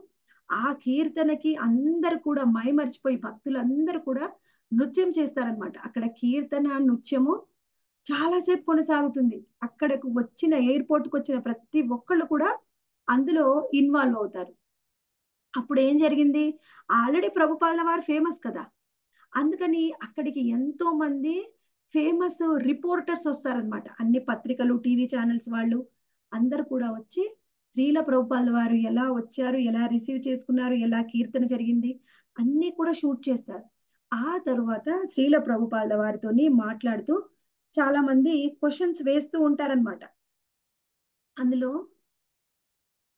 ఆ కీర్తనకి అందరు కూడా మైమర్చిపోయి భక్తులందరూ కూడా నృత్యం చేస్తారనమాట అక్కడ కీర్తన నృత్యము చాలాసేపు కొనసాగుతుంది. అక్కడకు వచ్చిన ఎయిర్పోర్ట్కు వచ్చిన ప్రతి ఒక్కళ్ళు కూడా అందులో ఇన్వాల్వ్ అవుతారు. అప్పుడు ఏం జరిగింది? ఆల్రెడీ ప్రభుపాల వారు ఫేమస్ కదా. అందుకని అక్కడికి ఎంతో మంది ఫేమస్ రిపోర్టర్స్ వస్తారనమాట అన్ని పత్రికలు టీవీ ఛానల్స్ వాళ్ళు. అందరు కూడా వచ్చి స్త్రీల ప్రభుపాల వారు ఎలా వచ్చారు ఎలా రిసీవ్ చేసుకున్నారు ఎలా కీర్తన జరిగింది అన్ని కూడా షూట్ చేస్తారు. ఆ తర్వాత స్త్రీల ప్రభుపాల వారితోని మాట్లాడుతూ చాలా మంది క్వశ్చన్స్ వేస్తూ ఉంటారనమాట అందులో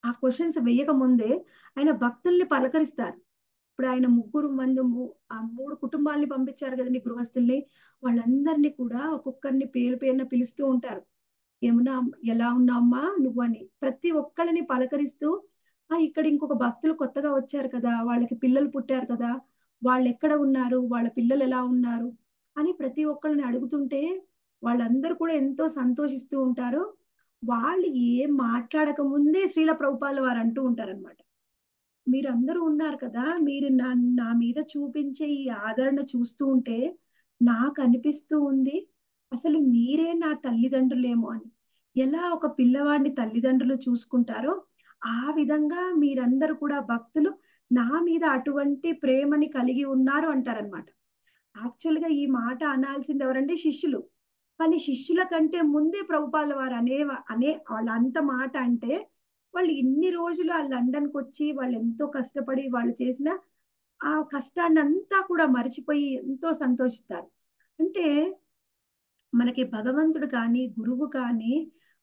ఆ క్వశ్చన్స్ వేయక ముందే ఆయన భక్తుల్ని పలకరిస్తారు. ఇప్పుడు ఆయన ముగ్గురు మంది ఆ మూడు కుటుంబాలని పంపించారు కదండి గృహస్థుల్ని. వాళ్ళందరినీ కూడా ఒక్కొక్కరిని పేరు పేరున పిలుస్తూ ఉంటారు. ఏమన్నా ఎలా ఉన్నామ్మా నువ్వు అని. ప్రతి ఒక్కళ్ళని పలకరిస్తూ ఆ ఇక్కడ ఇంకొక భక్తులు కొత్తగా వచ్చారు కదా వాళ్ళకి పిల్లలు పుట్టారు కదా వాళ్ళు ఎక్కడ ఉన్నారు వాళ్ళ పిల్లలు ఎలా ఉన్నారు అని ప్రతి ఒక్కళ్ళని అడుగుతుంటే వాళ్ళందరూ కూడా ఎంతో సంతోషిస్తూ ఉంటారు. వాళ్ళు ఏం మాట్లాడక ముందే శ్రీల ప్రభుపాల వారు అంటూ ఉంటారనమాట మీరందరూ ఉన్నారు కదా మీరు నా నా మీద చూపించే ఈ ఆదరణ చూస్తూ ఉంటే నాకు అనిపిస్తూ ఉంది అసలు మీరే నా తల్లిదండ్రులేమో అని. ఎలా ఒక పిల్లవాడిని తల్లిదండ్రులు చూసుకుంటారో ఆ విధంగా మీరందరూ కూడా భక్తులు నా మీద అటువంటి ప్రేమని కలిగి ఉన్నారు అంటారనమాట యాక్చువల్గా ఈ మాట అనాల్సింది ఎవరంటే శిష్యులు. కానీ శిష్యుల కంటే ముందే ప్రభుపాల వారు అనే అనే వాళ్ళంత మాట అంటే వాళ్ళు ఇన్ని రోజులు ఆ లండన్కి వచ్చి వాళ్ళు ఎంతో కష్టపడి వాళ్ళు చేసిన ఆ కష్టాన్ని అంతా కూడా మర్చిపోయి ఎంతో సంతోషిస్తారు. అంటే మనకి భగవంతుడు కానీ గురువు కానీ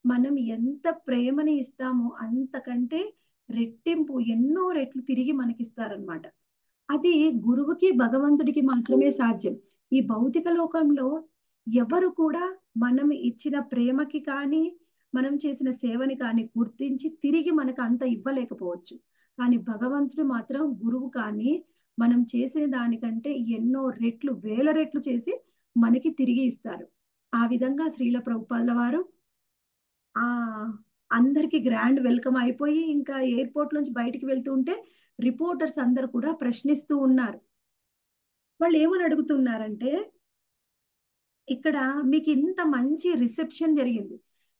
మనం ఎంత ప్రేమని ఇస్తామో అంతకంటే రెట్టింపు ఎన్నో రెట్లు తిరిగి మనకిస్తారనమాట అది గురువుకి భగవంతుడికి మాత్రమే సాధ్యం. ఈ భౌతిక లోకంలో ఎవరు కూడా మనం ఇచ్చిన ప్రేమకి కానీ మనం చేసిన సేవని కానీ గుర్తించి తిరిగి మనకు అంత ఇవ్వలేకపోవచ్చు. కానీ భగవంతుడు మాత్రం గురువు కానీ మనం చేసిన దానికంటే ఎన్నో రెట్లు వేల రెట్లు చేసి మనకి తిరిగి ఇస్తారు. ఆ విధంగా శ్రీల ప్రభుపాల వారు ఆ అందరికి గ్రాండ్ వెల్కమ్ అయిపోయి ఇంకా ఎయిర్పోర్ట్ నుంచి బయటికి వెళ్తూ ఉంటే రిపోర్టర్స్ అందరు కూడా ప్రశ్నిస్తూ ఉన్నారు. వాళ్ళు ఏమని అడుగుతున్నారంటే ఇక్కడ మీకు ఇంత మంచి రిసెప్షన్ జరిగింది.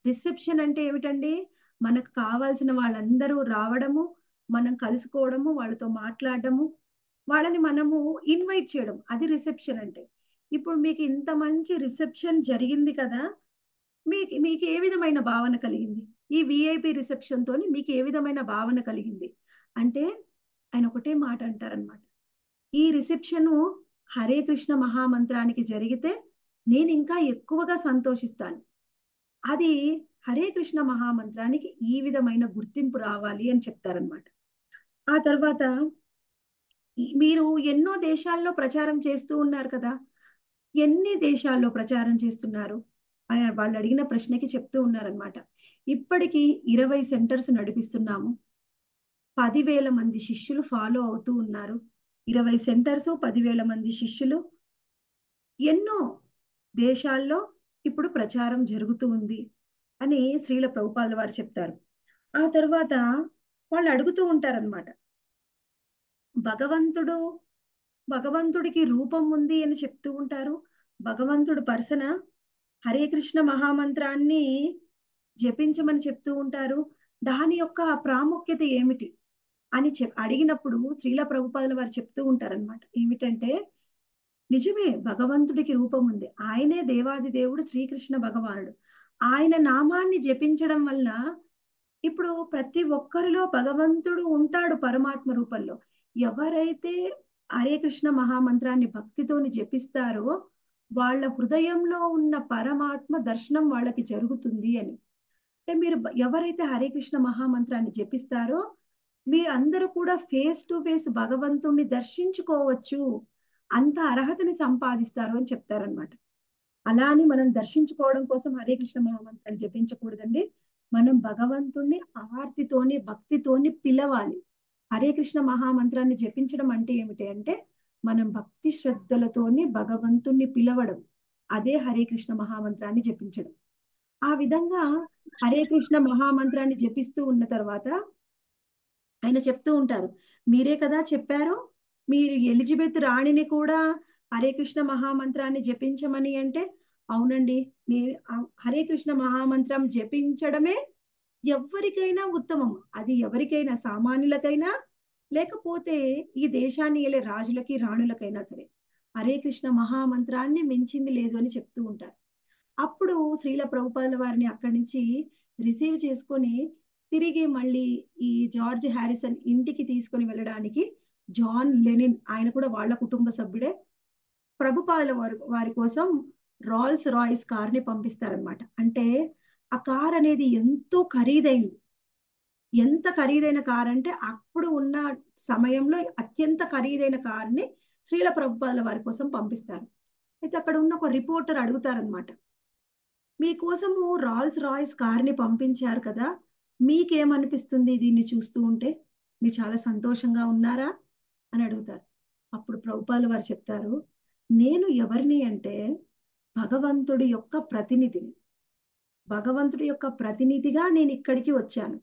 రిసెప్షన్ అంటే ఏమిటండి? మనకు కావాల్సిన వాళ్ళందరూ రావడము మనం కలుసుకోవడము వాళ్ళతో మాట్లాడడము వాళ్ళని మనము ఇన్వైట్ చేయడం. అది రిసెప్షన్ అంటే. ఇప్పుడు మీకు ఇంత మంచి రిసెప్షన్ జరిగింది కదా మీకు మీకు ఏ విధమైన భావన కలిగింది? ఈ విఐపి రిసెప్షన్ తోని మీకు ఏ విధమైన భావన కలిగింది? అంటే ఆయన ఒకటే మాట అంటారనమాట ఈ రిసెప్షను హరే కృష్ణ మహామంత్రానికి జరిగితే నేను ఇంకా ఎక్కువగా సంతోషిస్తాను. అది హరే కృష్ణ మహామంత్రానికి ఈ విధమైన గుర్తింపు రావాలి అని చెప్తారనమాట ఆ తర్వాత మీరు ఎన్నో దేశాల్లో ప్రచారం చేస్తూ ఉన్నారు కదా ఎన్ని దేశాల్లో ప్రచారం చేస్తున్నారు అని వాళ్ళు అడిగిన ప్రశ్నకి చెప్తూ ఉన్నారనమాట ఇప్పటికీ ఇరవై సెంటర్స్ నడిపిస్తున్నాము. పదివేల మంది శిష్యులు ఫాలో అవుతూ ఉన్నారు. ఇరవై సెంటర్స్ పదివేల మంది శిష్యులు ఎన్నో దేశాల్లో ఇప్పుడు ప్రచారం జరుగుతూ ఉంది అని శ్రీల ప్రభుపాల వారు చెప్తారు. ఆ తర్వాత వాళ్ళు అడుగుతూ ఉంటారనమాట భగవంతుడు భగవంతుడికి రూపం ఉంది అని చెప్తూ ఉంటారు. భగవంతుడు పర్సన హరే కృష్ణ మహామంత్రాన్ని జపించమని చెప్తూ ఉంటారు. దాని యొక్క ప్రాముఖ్యత ఏమిటి అని చెప్ అడిగినప్పుడు శ్రీల ప్రభుపాదుల వారు చెప్తూ ఉంటారనమాట ఏమిటంటే నిజమే భగవంతుడికి రూపం ఉంది. ఆయనే దేవాది దేవుడు శ్రీకృష్ణ భగవానుడు. ఆయన నామాన్ని జపించడం వల్ల ఇప్పుడు ప్రతి ఒక్కరిలో భగవంతుడు ఉంటాడు పరమాత్మ రూపంలో. ఎవరైతే హరే కృష్ణ మహామంత్రాన్ని భక్తితోని జపిస్తారో వాళ్ళ హృదయంలో ఉన్న పరమాత్మ దర్శనం వాళ్ళకి జరుగుతుంది అని. అంటే మీరు ఎవరైతే హరే కృష్ణ మహామంత్రాన్ని జపిస్తారో మీరందరూ కూడా ఫేస్ టు ఫేస్ భగవంతుణ్ణి దర్శించుకోవచ్చు. అంత అర్హతని సంపాదిస్తారు అని చెప్తారనమాట అలా అని మనం దర్శించుకోవడం కోసం హరే కృష్ణ మహామంత్రాన్ని జపించకూడదండి. మనం భగవంతుణ్ణి ఆర్తితోని భక్తితోని పిలవాలి. హరే కృష్ణ మహామంత్రాన్ని జపించడం అంటే ఏమిటి అంటే మనం భక్తి శ్రద్ధలతోని భగవంతుణ్ణి పిలవడం. అదే హరే కృష్ణ మహామంత్రాన్ని జపించడం. ఆ విధంగా హరే కృష్ణ మహామంత్రాన్ని జపిస్తూ ఉన్న తర్వాత ఆయన చెప్తూ ఉంటారు మీరే కదా చెప్పారు మీరు ఎలిజబెత్ రాణిని కూడా హరే కృష్ణ మహామంత్రాన్ని జపించమని అంటే అవునండి నే హరే కృష్ణ మహామంత్రం జపించడమే ఎవరికైనా ఉత్తమం అది ఎవరికైనా సామాన్యులకైనా లేకపోతే ఈ దేశాన్ని వెళ్ళే రాజులకి రాణులకైనా సరే. హరే కృష్ణ మహామంత్రాన్ని మించింది లేదు అని చెప్తూ ఉంటారు. అప్పుడు శ్రీల ప్రభుపాల వారిని అక్కడి నుంచి రిసీవ్ చేసుకొని తిరిగి మళ్ళీ ఈ జార్జ్ హ్యారిసన్ ఇంటికి తీసుకొని వెళ్ళడానికి జాన్ లెనిన్ ఆయన కూడా వాళ్ళ కుటుంబ సభ్యుడే. ప్రభుపాల వారి వారి కోసం రాల్స్ రాయిస్ కార్ని పంపిస్తారనమాట అంటే ఆ కార్ అనేది ఎంతో ఖరీదైంది. ఎంత ఖరీదైన కార్ అంటే అప్పుడు ఉన్న సమయంలో అత్యంత ఖరీదైన కార్ని శ్రీల ప్రభుపాల వారి కోసం పంపిస్తారు. అయితే అక్కడ ఉన్న ఒక రిపోర్టర్ అడుగుతారనమాట మీకోసము రాల్స్ రాయిస్ కార్ని పంపించారు కదా మీకేమనిపిస్తుంది దీన్ని చూస్తూ ఉంటే? మీరు చాలా సంతోషంగా ఉన్నారా? అని అడుగుతారు. అప్పుడు ప్రభుపాల వారు చెప్తారు నేను ఎవరిని అంటే భగవంతుడి యొక్క ప్రతినిధిని. భగవంతుడి యొక్క ప్రతినిధిగా నేను ఇక్కడికి వచ్చాను.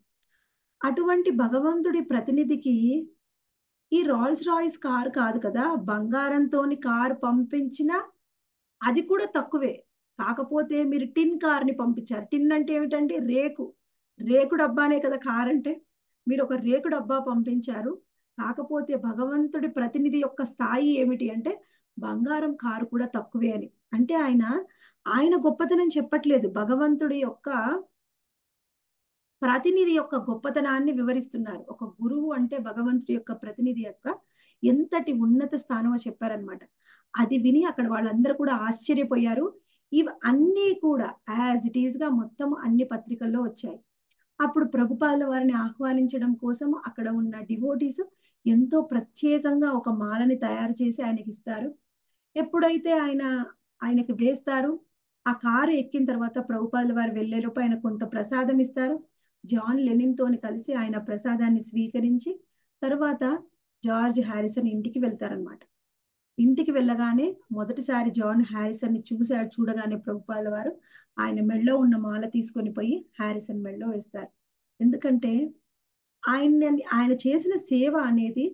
అటువంటి భగవంతుడి ప్రతినిధికి ఈ రాల్స్ రాయిస్ కారు కాదు కదా బంగారంతోని కారు పంపించిన అది కూడా తక్కువే. కాకపోతే మీరు టిన్ కార్ని పంపించారు. టిన్ అంటే ఏమిటంటే రేకు. రేకు డబ్బానే కదా కార్ అంటే మీరు ఒక రేకు డబ్బా పంపించారు. కాకపోతే భగవంతుడి ప్రతినిధి యొక్క స్థాయి ఏమిటి అంటే బంగారం కారు కూడా తక్కువే అని. అంటే ఆయన ఆయన గొప్పతనం చెప్పట్లేదు. భగవంతుడి యొక్క ప్రతినిధి యొక్క గొప్పతనాన్ని వివరిస్తున్నారు. ఒక గురువు అంటే భగవంతుడి యొక్క ప్రతినిధి యొక్క ఎంతటి ఉన్నత స్థానమో చెప్పారనమాట అది విని అక్కడ వాళ్ళందరూ కూడా ఆశ్చర్యపోయారు. ఇవి అన్నీ కూడా యాజ్ ఇట్ ఈస్గా మొత్తం అన్ని పత్రికల్లో వచ్చాయి. అప్పుడు ప్రభుపాల వారిని ఆహ్వానించడం కోసం అక్కడ ఉన్న డివోటీస్ ఎంతో ప్రత్యేకంగా ఒక మాలని తయారు చేసి ఆయనకి ఇస్తారు ఎప్పుడైతే ఆయన ఆయనకి వేస్తారు ఆ కారు ఎక్కిన తర్వాత ప్రభుపాల వారు వెళ్ళేలోపు ఆయన కొంత ప్రసాదం ఇస్తారు. జాన్ లెనిన్ తోని కలిసి ఆయన ప్రసాదాన్ని స్వీకరించి తర్వాత జార్జ్ హ్యారిసన్ ఇంటికి వెళ్తారనమాట ఇంటికి వెళ్ళగానే మొదటిసారి జాన్ హ్యారిసన్ని చూశారు చూడగానే ప్రభుపాల వారు ఆయన మెళ్ళో ఉన్న మాల తీసుకొని పోయి హ్యారిసన్ మెళ్ళో వేస్తారు. ఎందుకంటే ఆయన ఆయన చేసిన సేవ అనేది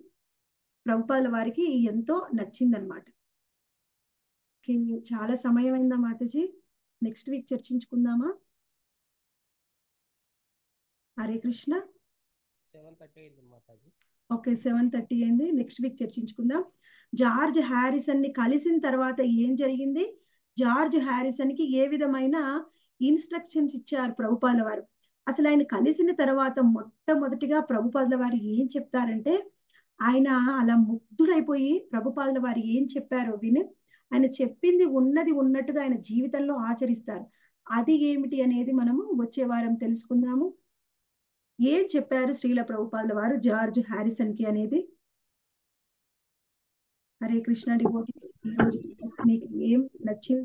ప్రభుపాల వారికి ఎంతో నచ్చిందనమాట చాలా సమయం అయిందా Mataji? Next week చర్చించుకుందామా? Hare Krishna. Okay seven thirty అయింది. నెక్స్ట్ వీక్ చర్చించుకుందాం. జార్జ్ హ్యారిసన్ని కలిసిన తర్వాత ఏం జరిగింది? జార్జ్ హ్యారిసన్కి ఏ విధమైన ఇన్స్ట్రక్షన్స్ ఇచ్చారు ప్రభుపాల వారు? అసలు ఆయన కలిసిన తర్వాత మొట్టమొదటిగా ప్రభుపాదుల వారు ఏం చెప్తారంటే ఆయన అలా ముగ్ధుడైపోయి ప్రభుపాదుల వారు ఏం చెప్పారో విని. ఆయన చెప్పింది ఉన్నది ఉన్నట్టుగా ఆయన జీవితంలో ఆచరిస్తారు. అది ఏమిటి అనేది మనము వచ్చే వారం తెలుసుకుందాము. ఏం చెప్పారు శ్రీల ప్రభుపాదుల వారు? జార్జ్ హారిసన్కి అనేది. హరే కృష్ణ డివోటీస్ ఈ రోజు మీకు ఏం నచ్చింది?